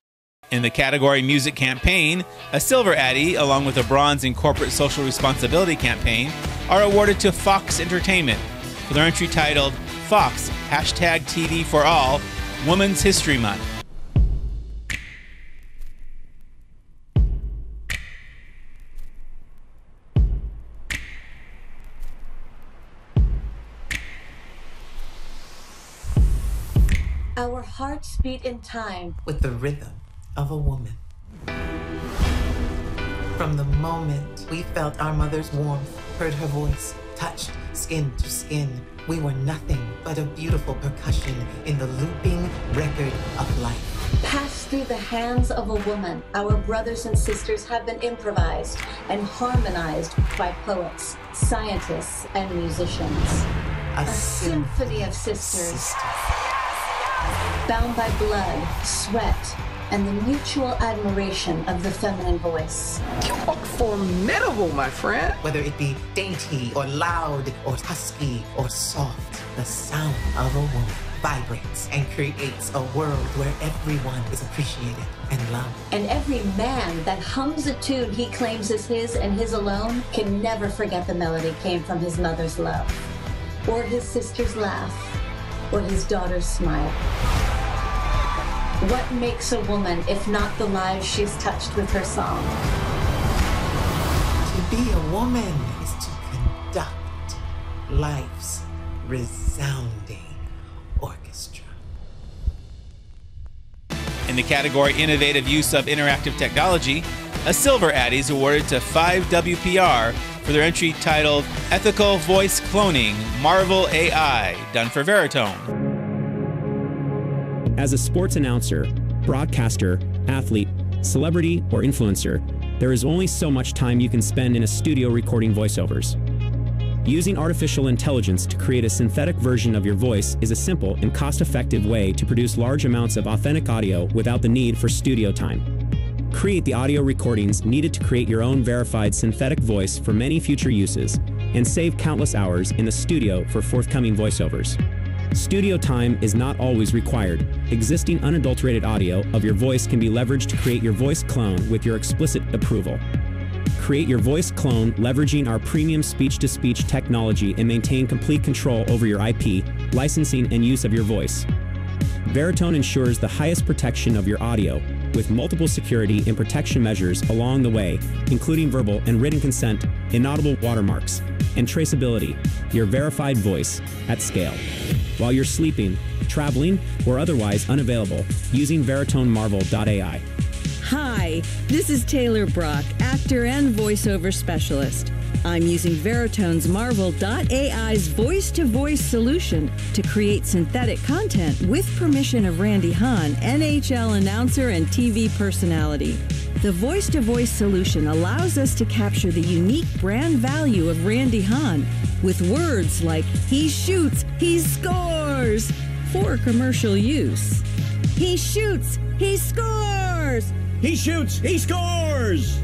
In the category Music Campaign, a Silver Addy, along with a bronze in Corporate Social Responsibility Campaign, are awarded to Fox Entertainment for their entry titled Fox Hashtag TV for All Women's History Month. Our hearts beat in time with the rhythm of a woman. From the moment we felt our mother's warmth, heard her voice, touched skin to skin, we were nothing but a beautiful percussion in the looping record of life. Passed through the hands of a woman, our brothers and sisters have been improvised and harmonized by poets, scientists, and musicians. A, symphony of sisters, bound by blood, sweat, and the mutual admiration of the feminine voice. You look formidable, my friend. Whether it be dainty or loud or husky or soft, the sound of a woman vibrates and creates a world where everyone is appreciated and loved. And every man that hums a tune he claims is his and his alone can never forget the melody came from his mother's love, or his sister's laugh, or his daughter's smile. What makes a woman if not the lives she's touched with her song? To be a woman is to conduct life's resounding orchestra. In the category Innovative Use of Interactive Technology, a Silver Addy is awarded to 5WPR for their entry titled Ethical Voice Cloning Marvel AI, done for Veritone. As a sports announcer, broadcaster, athlete, celebrity, or influencer, there is only so much time you can spend in a studio recording voiceovers. Using artificial intelligence to create a synthetic version of your voice is a simple and cost effective way to produce large amounts of authentic audio without the need for studio time. Create the audio recordings needed to create your own verified synthetic voice for many future uses, and save countless hours in the studio for forthcoming voiceovers. Studio time is not always required. Existing unadulterated audio of your voice can be leveraged to create your voice clone with your explicit approval. Create your voice clone leveraging our premium speech to speech technology and maintain complete control over your IP, licensing, and use of your voice. Veritone ensures the highest protection of your audio with multiple security and protection measures along the way, including verbal and written consent, inaudible watermarks, and traceability, your verified voice at scale. While you're sleeping, traveling, or otherwise unavailable, using veritonemarvel.ai. Hi, this is Taylor Brock, actor and voiceover specialist. I'm using Veritone's Marvel.ai's voice to voice solution to create synthetic content with permission of Randy Hahn, NHL announcer and TV personality. The voice to voice solution allows us to capture the unique brand value of Randy Hahn with words like he shoots, he scores for commercial use. He shoots, he scores! He shoots, he scores!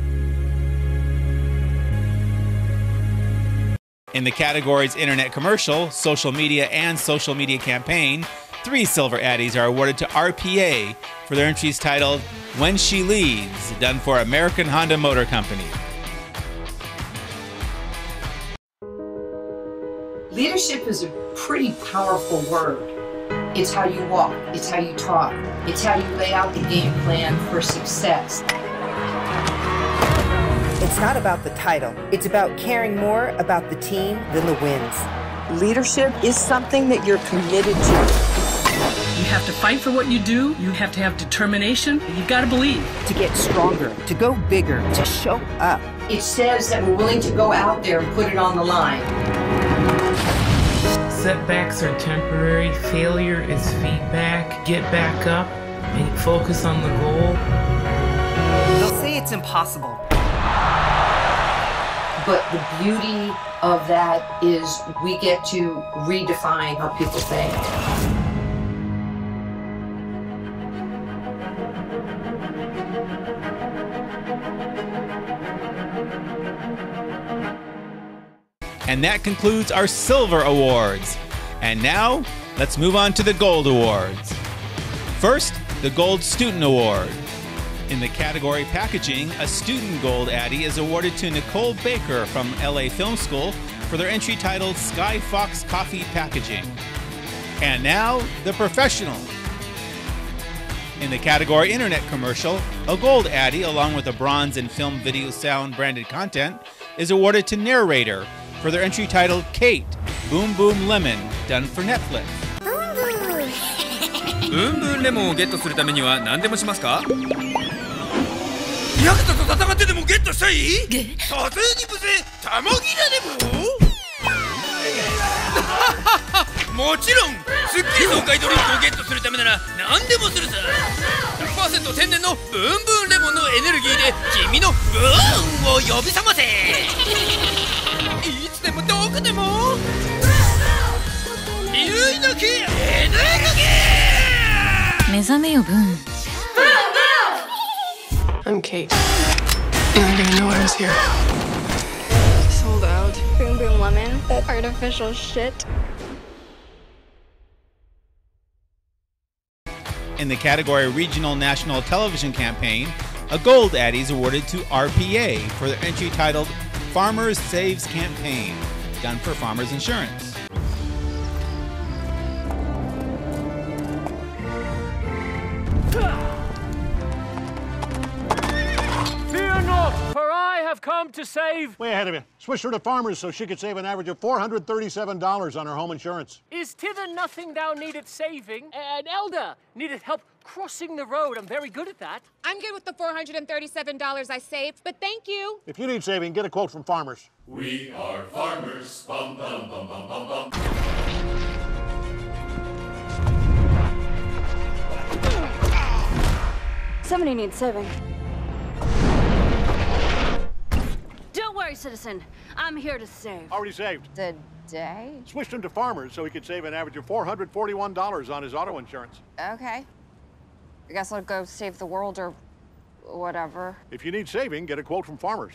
In the categories Internet Commercial, Social Media, and Social Media Campaign, three Silver Addies are awarded to RPA for their entries titled When She Leads, done for American Honda Motor Company. Leadership is a pretty powerful word. It's how you walk, it's how you talk, it's how you lay out the game plan for success. It's not about the title, it's about caring more about the team than the wins. Leadership is something that you're committed to. You have to fight for what you do. You have to have determination. You've got to believe. To get stronger, to go bigger, to show up. It says that we're willing to go out there and put it on the line. Setbacks are temporary. Failure is feedback. Get back up and focus on the goal. They'll say it's impossible. But the beauty of that is we get to redefine how people think. And that concludes our Silver Awards. And now, let's move on to the Gold Awards. First, the Gold Student Award. In the category Packaging, a Student Gold Addy is awarded to Nicole Baker from LA Film School for their entry titled Sky Fox Coffee Packaging. And now, the Professional. In the category Internet Commercial, a Gold Addy, along with a Bronze in Film, Video, Sound branded content, is awarded to Narrator for their entry titled Kate, Boom Boom Lemon, done for Netflix. ブンブンレモンをゲットするためには何でもしますか？ヤクザと戦ってでもゲットしたい？多勢に無勢たまぎらでも？もちろんスッキリ爽快ドリンクをゲットするためなら何でもするさ。100%天然のブンブンレモンのエネルギーで君のブーンを呼び覚ませいつでもどこでも衣類の木エネルギー目覚めよブーン I'm Kate. And I didn't know I was here. Sold out. Boom Boom Lemon. That artificial shit. In the category Regional National Television Campaign, a Gold Addy is awarded to RPA for their entry titled Farmers Saves Campaign, done for Farmers Insurance. Fear not, for I have come to save. Way ahead of you. Switched her to farmers so she could save an average of $437 on her home insurance. Is thither nothing thou needed saving? An elder needed help crossing the road. I'm very good at that. I'm good with the $437 I saved, but thank you. If you need saving, get a quote from farmers. We are farmers. Bum bum bum bum bum bum. Somebody needs saving. Don't worry, citizen. I'm here to save. Already saved. Today? Switched him to farmers so he could save an average of $441 on his auto insurance. Okay. I guess I'll go save the world or whatever. If you need saving, get a quote from farmers.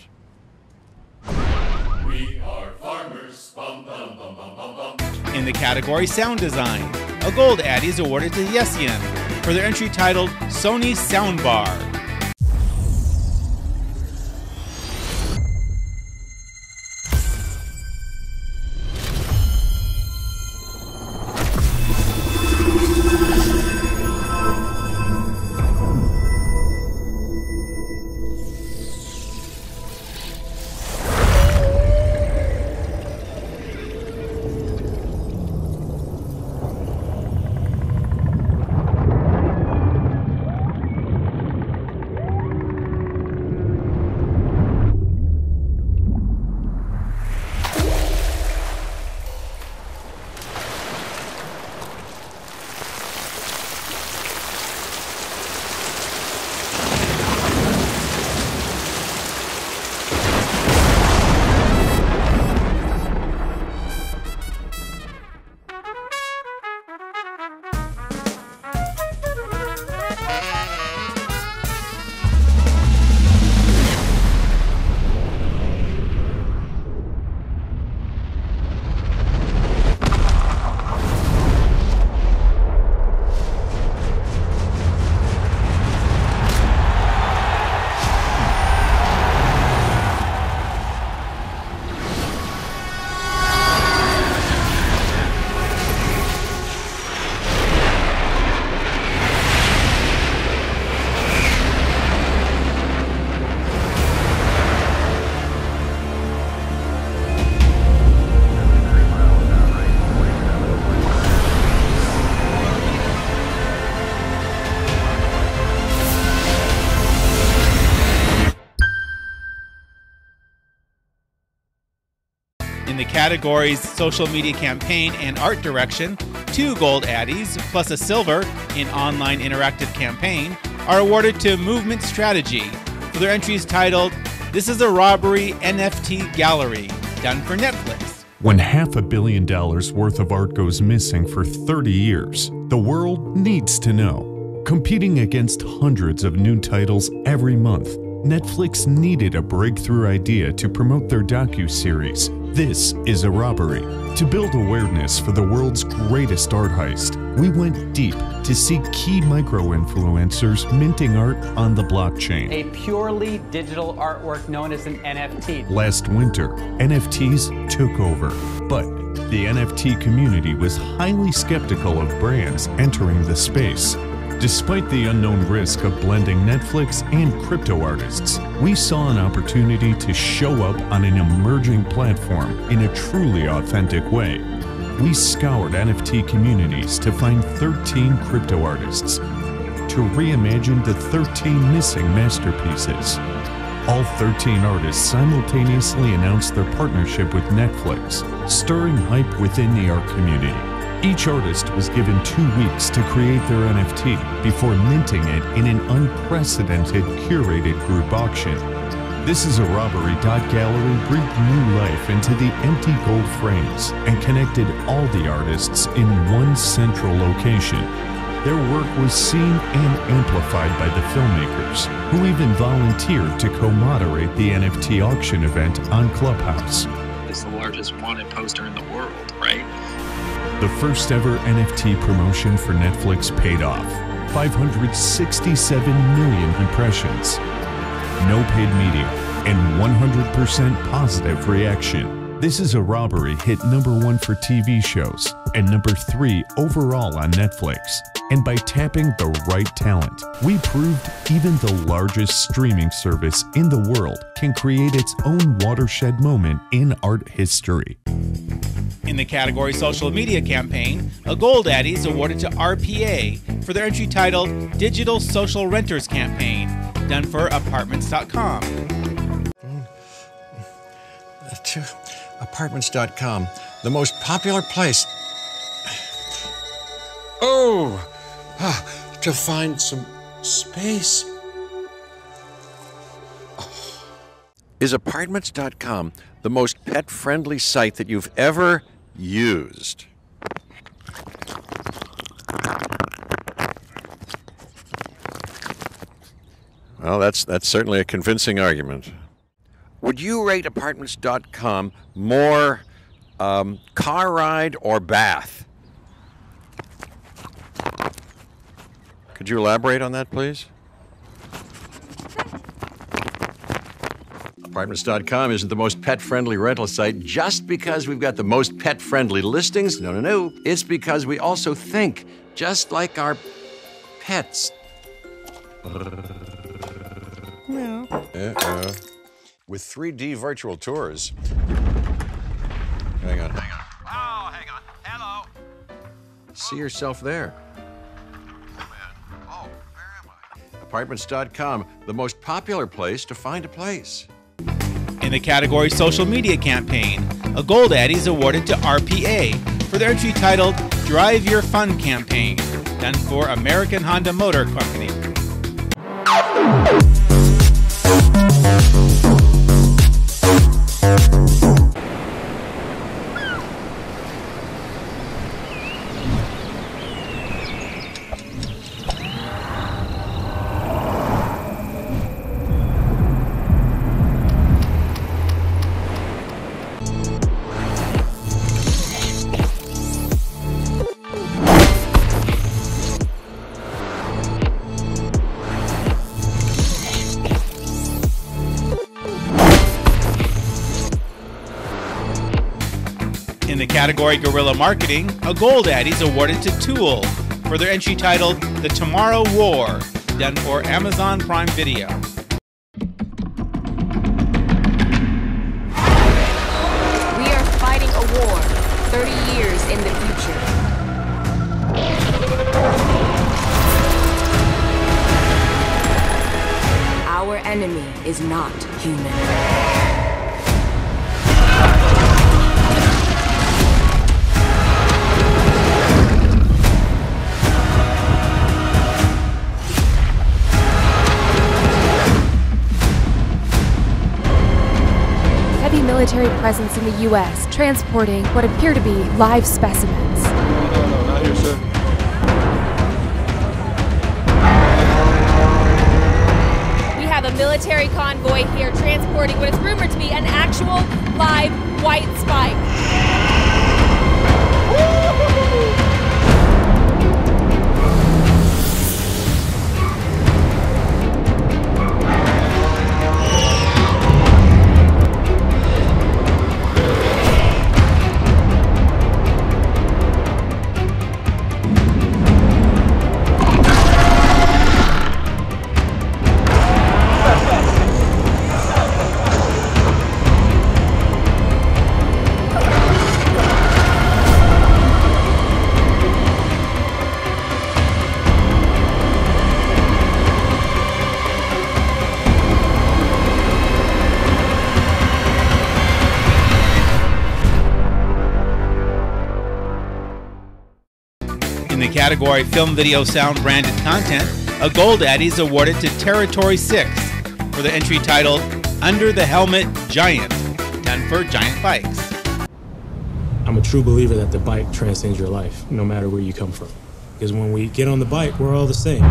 We are farmers. Bum bum bum bum bum bum. In the category Sound Design, a Gold Addy is awarded to Yessian for their entry titled Sony Soundbar. Categories Social Media Campaign and Art Direction, two gold addies plus a silver in Online Interactive Campaign are awarded to Movement Strategy for their entries titled This is a Robbery NFT Gallery, done for Netflix. When half a billion dollars worth of art goes missing for 30 years, the world needs to know. Competing against hundreds of new titles every month, Netflix needed a breakthrough idea to promote their docu-series, This is a Robbery. To build awareness for the world's greatest art heist, we went deep to see key micro-influencers minting art on the blockchain. A purely digital artwork known as an NFT. Last winter, NFTs took over, but the NFT community was highly skeptical of brands entering the space. Despite the unknown risk of blending Netflix and crypto artists, we saw an opportunity to show up on an emerging platform in a truly authentic way. we scoured NFT communities to find 13 crypto artists to reimagine the 13 missing masterpieces. All 13 artists simultaneously announced their partnership with Netflix, stirring hype within the art community. Each artist was given two weeks to create their NFT before minting it in an unprecedented curated group auction. This is a robbery. Dot gallery breathed new life into the empty gold frames and connected all the artists in one central location. Their work was seen and amplified by the filmmakers, who even volunteered to co moderate the NFT auction event on Clubhouse. It's the largest wanted poster in the world, right? The first ever NFT promotion for Netflix paid off 567 million impressions. No paid media, and 100% positive reaction. This is a robbery hit number one for TV shows and number three overall on Netflix. And by tapping the right talent, we proved even the largest streaming service in the world can create its own watershed moment in art history. In the category Social Media Campaign, a Gold Addy is awarded to RPA for their entry titled Digital Social Renters Campaign, done for Apartments.com. To apartments.com, the most popular place. Oh, ah, to find some space. Is apartments.com the most pet friendly site that you've ever used? Well, that's, that's certainly a convincing argument. Would you rate apartments.com more um, car ride or bath? Could you elaborate on that, please? Apartments.com isn't the most pet friendly rental site just because we've got the most pet friendly listings. No, no, no. It's because we also think just like our pets. Uh-uh. With 3D virtual tours. Hang on. Hang on. Oh, hang on. Hello. See yourself there. Oh, man. Oh, where am I? Apartments.com, the most popular place to find a place. In the category Social Media Campaign, a Gold Addy is awarded to RPA for their entry titled Drive Your Fun Campaign, done for American Honda Motor Company. Category Guerrilla Marketing, a Gold Addy is awarded to Tool for their entry titled The Tomorrow War, done for Amazon Prime Video. We are fighting a war 30 years in the future. Our enemy is not human. Military presence in the U.S., transporting what appear to be live specimens. We have a military convoy here transporting what is rumored to be an actual live white spike. Category Film Video Sound Branded Content, a Gold Addy is awarded to Territory 6 for the entry titled Under the Helmet Giant, done for giant bikes. I'm a true believer that the bike transcends your life, no matter where you come from. Because when we get on the bike, we're all the same.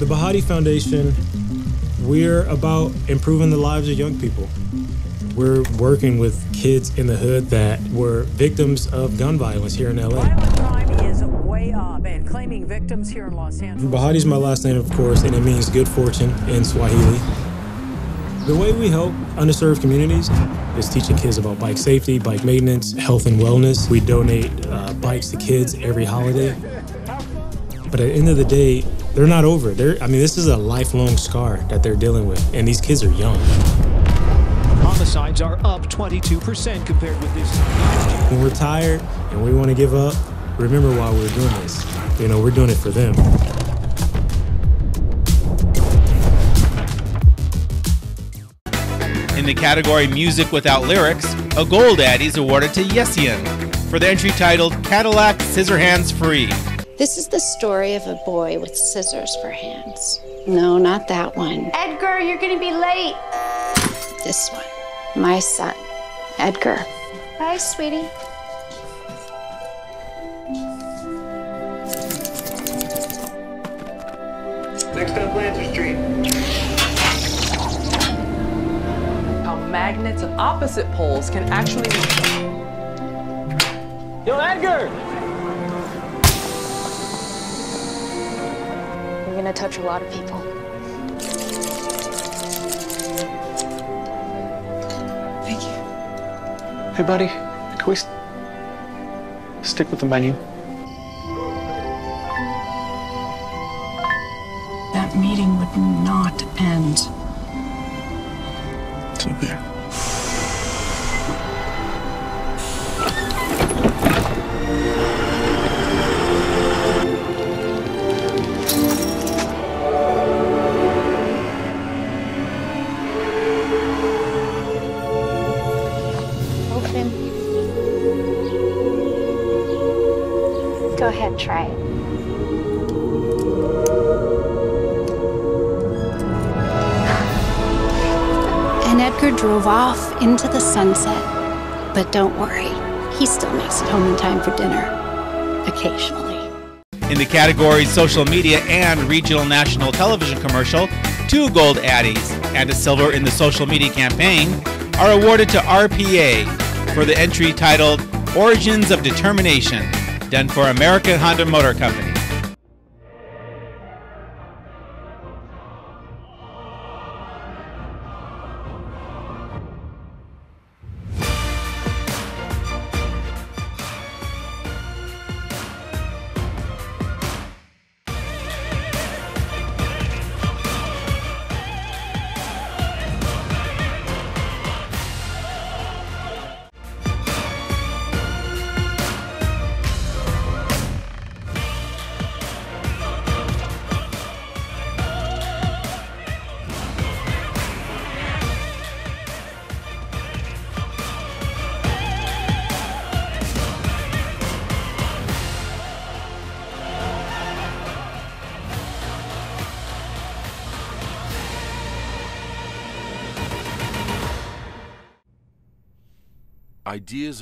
The Bahati Foundation, we're about improving the lives of young people. We're working with kids in the hood that were victims of gun violence here in LA. Crime is way up and claiming victims here in Los Angeles. Bahati's my last name, of course, and it means good fortune in Swahili. The way we help underserved communities is teaching kids about bike safety, bike maintenance, health and wellness. We donate uh, bikes to kids every holiday. But at the end of the day, they're not over. They're, I mean, this is a lifelong scar that they're dealing with, and these kids are young. Homicides are up 22% compared with this time. When we're tired and we want to give up, remember why we're doing this. You know, we're doing it for them. In the category Music Without Lyrics, a Gold Addy is awarded to Yessian for the entry titled Cadillac Scissorhands Free. This is the story of a boy with scissors for hands. No, not that one. Edgar, you're gonna be late. This one. My son, Edgar. Bye, sweetie. Next up, Lancer Street. How magnets of opposite poles can actually. Yo, Edgar! You're gonna touch a lot of people. Hey, buddy, can we s- stick with the menu? That meeting would not end. It's okay. Drove off into the sunset. But don't worry, he still makes it home in time for dinner. Occasionally. In the categories Social Media and Regional National Television Commercial, two Gold Addies and a silver in the Social Media Campaign are awarded to RPA for the entry titled Origins of Determination, done for American Honda Motor Company.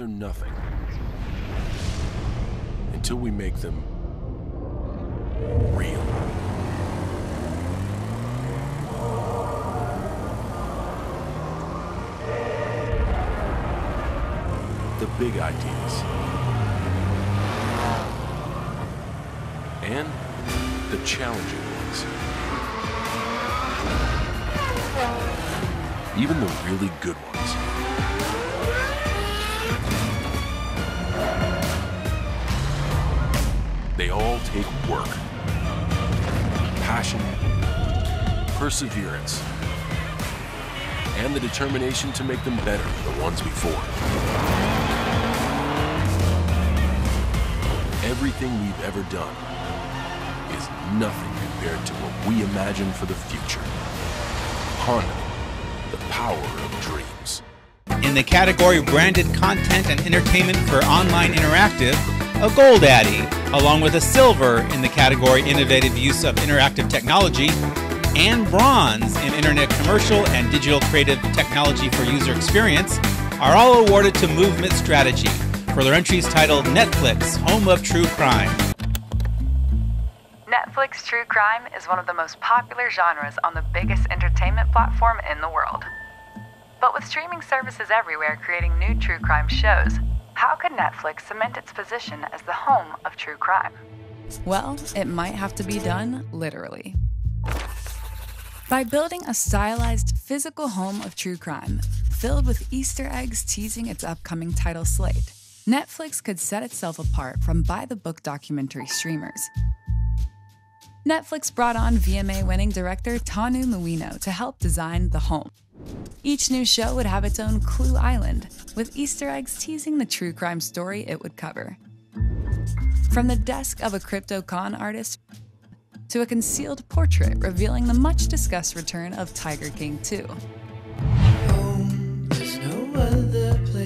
Are nothing until we make them real. The big ideas. And the challenging ones. Even the really good ones. Take work, passion, perseverance, and the determination to make them better than the ones before. Everything we've ever done is nothing compared to what we imagine for the future. Honda, the power of dreams. In the category of Branded Content and Entertainment for Online Interactive, a Gold Addy, along with a Silver in the category Innovative Use of Interactive Technology, and Bronze in Internet Commercial and Digital Creative Technology for User Experience, are all awarded to Movement Strategy for their entries titled Netflix Home of True Crime. Netflix true crime is one of the most popular genres on the biggest entertainment platform in the world. But with streaming services everywhere creating new true crime shows, how could Netflix cement its position as the home of true crime? Well, it might have to be done literally. By building a stylized physical home of true crime, filled with Easter eggs teasing its upcoming title slate, Netflix could set itself apart from by the book documentary streamers. Netflix brought on VMA winning director Tanu Muino to help design the home. Each new show would have its own Clue Island, with Easter eggs teasing the true crime story it would cover. From the desk of a crypto con artist to a concealed portrait revealing the much discussed return of Tiger King 2.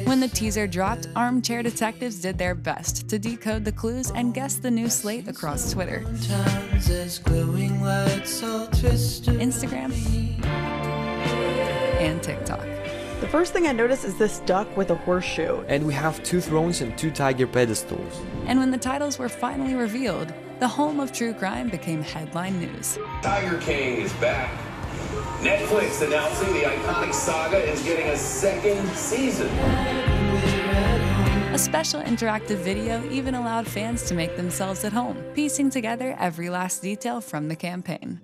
When the teaser dropped, armchair detectives did their best to decode the clues and guess the new slate across Twitter, Instagram, and TikTok. The first thing I notice is this duck with a horseshoe. And we have two thrones and two tiger pedestals. And when the titles were finally revealed, the home of true crime became headline news. Tiger King is back. Netflix announcing the iconic saga is getting a second season. A special interactive video even allowed fans to make themselves at home, piecing together every last detail from the campaign.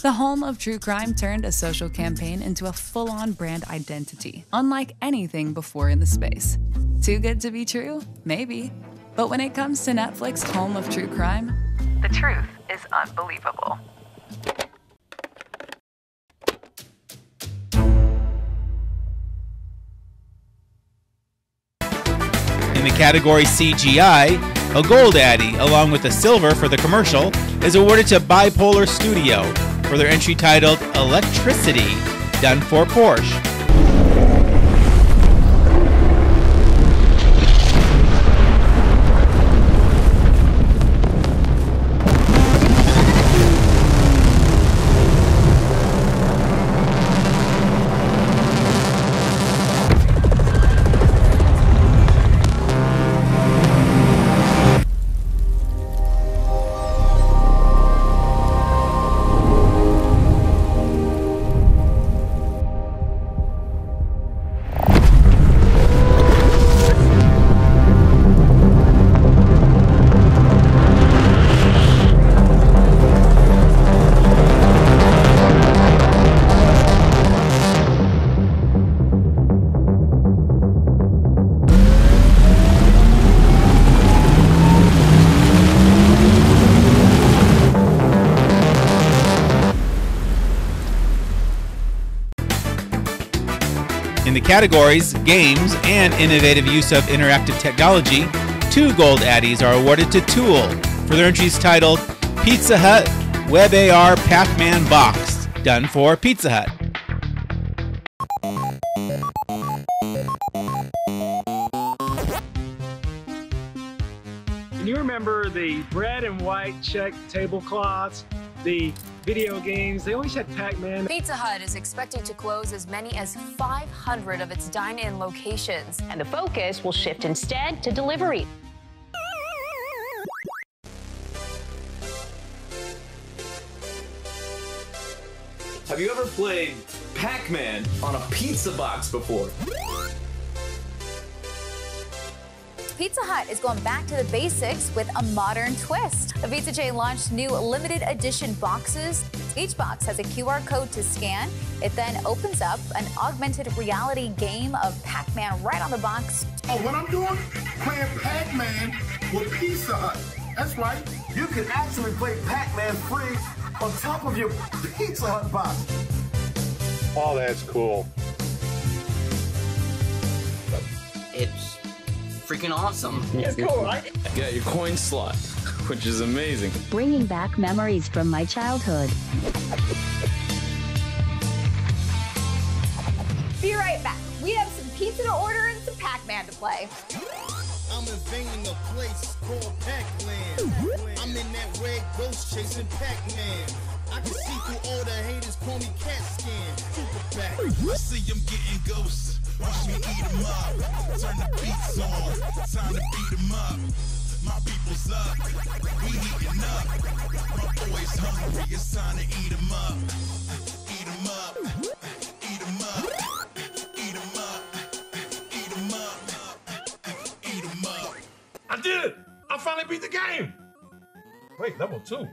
The home of true crime turned a social campaign into a full on brand identity, unlike anything before in the space. Too good to be true? Maybe. But when it comes to Netflix Home of True Crime, the truth is unbelievable. In the category CGI, a Gold Addy, along with a Silver for the commercial, is awarded to Bipolar Studio for their entry titled Electricity, done for Porsche. Categories Games and Innovative Use of Interactive Technology, two Gold Addies are awarded to Tool for their entries titled Pizza Hut WebAR Pac Man Box, done for Pizza Hut. Can you remember the red and white check tablecloths, the video games? They always had Pac-Man. Pizza Hut is expected to close as many as 500 of its dine-in locations. And the focus will shift instead to delivery. Have you ever played Pac-Man on a pizza box before? Pizza Hut is going back to the basics with a modern twist. The pizza chain launched new limited edition boxes. Each box has a QR code to scan. It then opens up an augmented reality game of Pac Man right on the box. Oh, what I'm doing? Playing Pac Man with Pizza Hut. That's right. You can actually play Pac Man free on top of your Pizza Hut box. Oh, that's cool. It's freaking awesome. It's cool, right? You got your coin slot, which is amazing. Bringing back memories from my childhood. Be right back. We have some pizza to order and some Pac-Man to play. I'm invading a place called Pac-Land. I'm in that red ghost chasing Pac-Man. I can see through all the haters, call me cat scan. Super back. I see them getting ghosts. Watch me eat them up. Turn the beats on. Time to beat them up. My people's up. We up. My boys hungry. It's time to eat them up. Eat them up. Eat them up. Eat them up. Eat them up. Eat them up. I did it! I finally beat the game! Wait, level two.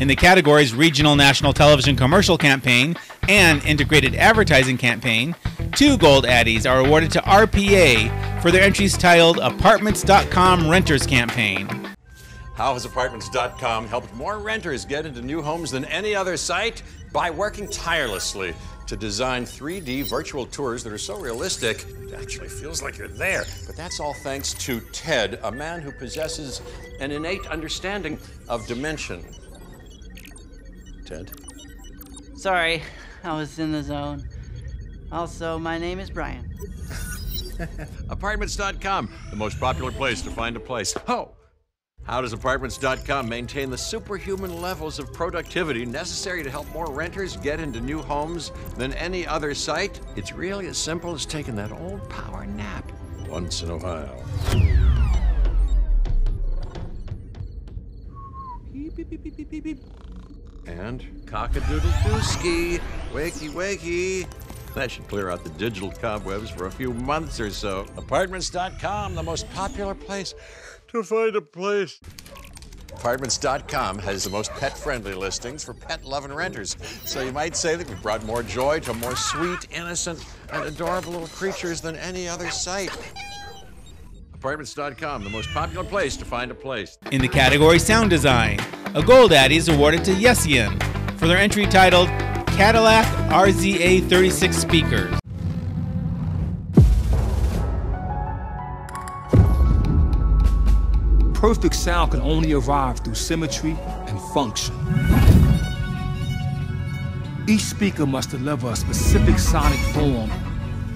In the categories Regional National Television Commercial Campaign and Integrated Advertising Campaign, two Gold Addies are awarded to RPA for their entries titled Apartments.com Renters Campaign. How has Apartments.com helped more renters get into new homes than any other site? By working tirelessly to design 3D virtual tours that are so realistic, it actually feels like you're there. But that's all thanks to Ted, a man who possesses an innate understanding of dimension. Ted? Sorry, I was in the zone. Also, my name is Brian. Apartments.com, the most popular place to find a place. Oh! How does Apartments.com maintain the superhuman levels of productivity necessary to help more renters get into new homes than any other site? It's really as simple as taking that old power nap once in Ohio. Beep, beep, beep, beep, beep, beep, beep. And cock-a-doodle-doo-ski, wakey wakey. That should clear out the digital cobwebs for a few months or so. Apartments.com, the most popular place to find a place. Apartments.com has the most pet-friendly listings for pet-loving renters. So you might say that we've brought more joy to more sweet, innocent, and adorable little creatures than any other site. Apartments.com, the most popular place to find a place. In the category Sound Design, a Gold Addy is awarded to Yessian for their entry titled Cadillac RZA 36 Speakers. Perfect sound can only arrive through symmetry and function. Each speaker must deliver a specific sonic form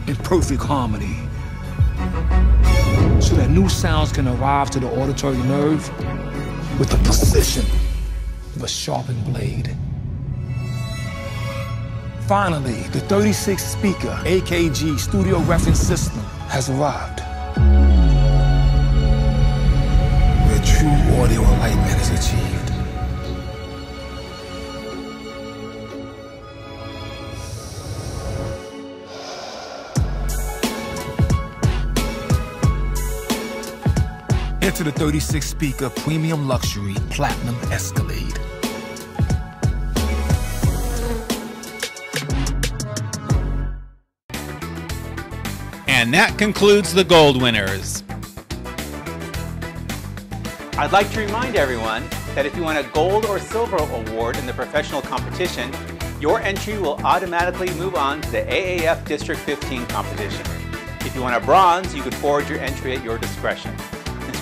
in perfect harmony so that new sounds can arrive to the auditory nerve with the precision of a sharpened blade. Finally, the 36 speaker AKG studio reference system has arrived. Where true audio enlightenment is achieved. Enter the 36 speaker premium luxury platinum Escalade. And that concludes the gold winners. I'd like to remind everyone that if you win a gold or silver award in the professional competition, your entry will automatically move on to the AAF District 15 competition. If you want a bronze, you can forward your entry at your discretion.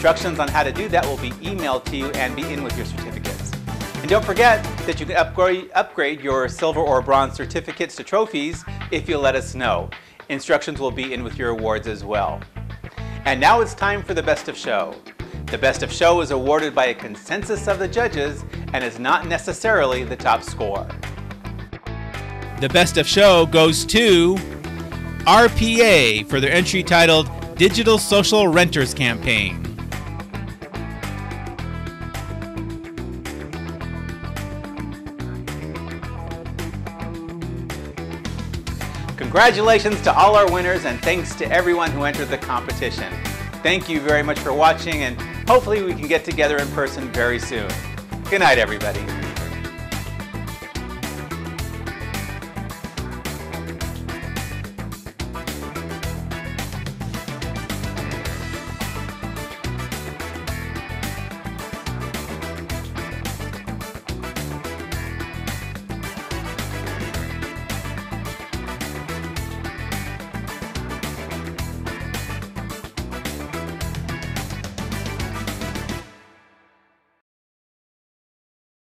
Instructions on how to do that will be emailed to you and be in with your certificates. And don't forget that you can upgrade, your silver or bronze certificates to trophies if you let us know. Instructions will be in with your awards as well. And now it's time for the Best of Show. The Best of Show is awarded by a consensus of the judges and is not necessarily the top score. The Best of Show goes to RPA for their entry titled Digital Social Renters Campaign. Congratulations to all our winners and thanks to everyone who entered the competition. Thank you very much for watching and hopefully we can get together in person very soon. Good night, everybody.